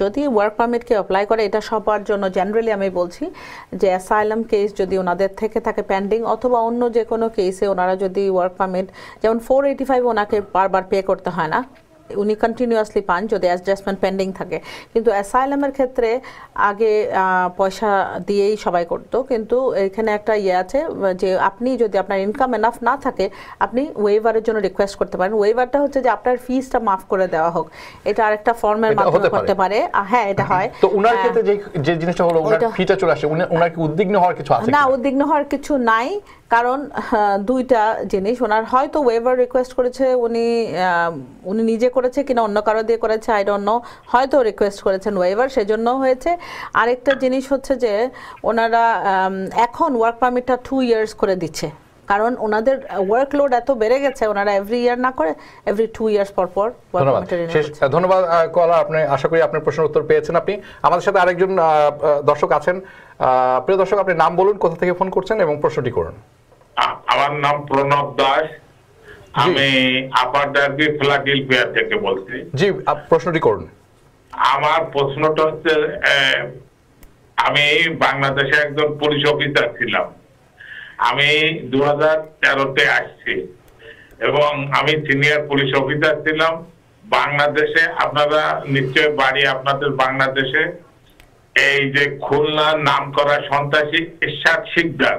[SPEAKER 2] যদি ওয়ার্ক পারমিটকে অ্যাপ্লাই করে এটা সবার জন্য জেনারেলি আমি বলছি যে অ্যাসাইলাম কেস যদি ওনাদের থেকে থাকে পেন্ডিং অথবা অন্য যে কোনো কেসে ওনারা যদি ওয়ার্ক পারমিট যেমন ফোর এইটি ফাইভ ওনাকে বারবার পে করতে হয় না। উনি কন্টিনিউয়াসলি পান যদি অ্যাডজাস্টমেন্ট পেন্ডিং থাকে। কিন্তু অ্যাসাইলামের ক্ষেত্রে আগে পয়সা দিয়েই সবাই করতো। কিন্তু এখানে একটা ইয়ে আছে যে আপনি যদি আপনার ইনকাম এনাফ না থাকে আপনি ওয়েভারের জন্য রিকোয়েস্ট করতে পারেন। ওয়েভারটা হচ্ছে যে আপনার ফিসটা মাফ করে দেওয়া হোক। এটা আরেকটা ফর্মের মাধ্যমে করতে পারে। হ্যাঁ এটা হয়।
[SPEAKER 1] তো উনার ক্ষেত্রে যে যে জিনিসটা হলো উনার ফিটা চলে আসে। উনার কি উদ্বিগ্ন হওয়ার কিছু আছে
[SPEAKER 2] না উদ্বিগ্ন হওয়ার কিছু নাই। কারণ দুইটা জিনিস। ওনার হয়তো ওয়েভার রিকোয়েস্ট করেছে উনি উনি নিজে করেছে কিনা অন্য কারও দিয়ে করেছে আই ডোন্ট নো হয়তো রিকোয়েস্ট করেছেন ওয়েভার সেজন্য হয়েছে। আরেকটা জিনিস হচ্ছে যে ওনারা এখন ওয়ার্ক পারমিটটা টু ইয়ার্স করে দিচ্ছে। কারণ ওনাদের ওয়ার্কলোড এত বেড়ে গেছে ওনারা এভরি ইয়ার না করে এভরি টু ইয়ার্স পর পর
[SPEAKER 1] ধন্যবাদ। কলার আপনি আশা করি আপনার প্রশ্নের উত্তর পেয়েছেন আপনি। আমাদের সাথে আরেকজন দর্শক আছেন। আহ, প্রিয় দর্শক আপনি নাম বলুন কোথা থেকে ফোন করছেন এবং প্রশ্নটি করুন।
[SPEAKER 10] আমার নাম প্রণব দাস। আমি আপার ডার্বি ফিলাডেলফিয়া থেকে বলছি।
[SPEAKER 1] জি প্রশ্নটি করুন।
[SPEAKER 10] আমার প্রশ্নটা হচ্ছে আমি বাংলাদেশে একজন পুলিশ অফিসার ছিলাম। আমি দু হাজার তেরোতে আসছি এবং আমি সিনিয়র পুলিশ অফিসার ছিলাম। বাংলাদেশে আপনারা নিশ্চয় বাড়ি আপনাদের বাংলাদেশে। এই যে খুলনার নাম করা সন্ত্রাসী ইরশাদ শিকদার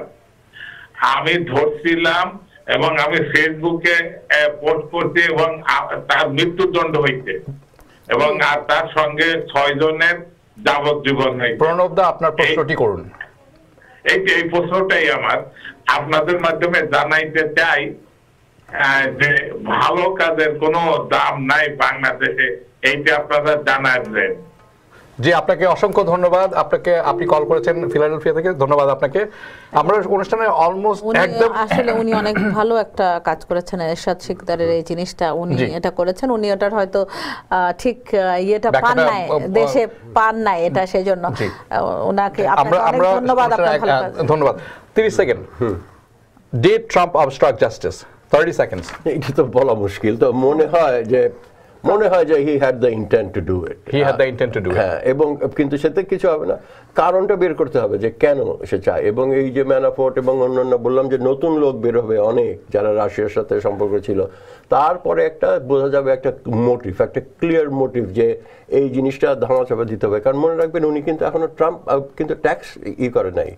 [SPEAKER 10] আমি ধরছিলাম এবং আমি ফেসবুকে পোস্ট করছি এবং তার মৃত্যুদণ্ড হয়েছে। এবং আর তার সঙ্গে ছয় জনের যাবজ্জীবন হয়েছে।
[SPEAKER 1] প্রণব দা আপনার প্রশ্নটি করুন।
[SPEAKER 10] এই এই প্রশ্নটাই আমার। আপনাদের মাধ্যমে জানাইতে চাই যে ভালো কাজের কোনো দাম নাই বাংলাদেশে। এইটা আপনারা জানাবেন।
[SPEAKER 1] জি আপনাকে অসংখ্য ধন্যবাদ। আপনাকে আপনি কল করেছেন ফিলাডেলফিয়া থেকে। ধন্যবাদ আপনাকে। আমরা অনুষ্ঠানে অলমোস্ট একদম
[SPEAKER 2] আসলে উনি অনেক ভালো একটা কাজ করেছেন এরশাদ শিকদারের এই জিনিসটা উনি এটা করেছেন। উনি ওটার হয়তো ঠিক ইয়েটা পান নাই দেশে পান নাই এটা সেই জন্য। ওনাকে আপনাকে ধন্যবাদ আপনার ভালো
[SPEAKER 1] ধন্যবাদ। তিরিশ second did Trump obstruct justice thirty seconds
[SPEAKER 5] এটা তো বলা মুশকিল। তো মনে হয় যে মনে হয় যে he had the intent to do it
[SPEAKER 1] he had the intent to do.
[SPEAKER 5] হ্যাঁ এবং কিন্তু সেতে কিছু হবে না। কারণটা বের করতে হবে যে কেন সে চায়। এবং এই যে ম্যানাফোর্ট এবং অন্যান্য বললাম যে নতুন লোক বের হবে অনেক যারা রাশিয়ার সাথে সম্পর্ক ছিল তারপরে একটা বোঝা যাবে একটা মোটিভ একটা ক্লিয়ার মোটিভ যে এই জিনিসটা ধামাচাপা দিতে হবে। কারণ মনে রাখবেন উনি কিন্তু এখনও ট্রাম্প কিন্তু ট্যাক্স ই করে নাই।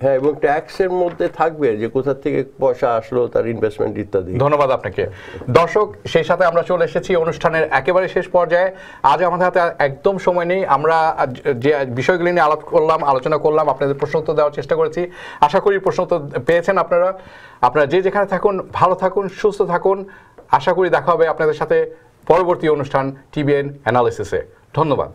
[SPEAKER 5] হ্যাঁ, এবং- ট্যাক্সের মধ্যে থাকবে যে কোথা থেকে পয়সা আসলো তার ইনভেস্টমেন্ট ইত্যাদি।
[SPEAKER 1] ধন্যবাদ আপনাকে। দর্শক সেই সাথে আমরা চলে এসেছি অনুষ্ঠানের একেবারে শেষ পর্যায়ে। আজ আমাদের হাতে একদম সময় নেই। আমরা আজ যে বিষয়গুলি নিয়ে আলাপ করলাম, আলোচনা করলাম, আপনাদের প্রশ্ন উত্তর দেওয়ার চেষ্টা করেছি। আশা করি প্রশ্ন উত্তর পেয়েছেন আপনারা। আপনারা যে যেখানে থাকুন, ভালো থাকুন, সুস্থ থাকুন। আশা করি দেখা হবে আপনাদের সাথে পরবর্তী অনুষ্ঠান টিবিএন অ্যানালিসিসে ধন্যবাদ।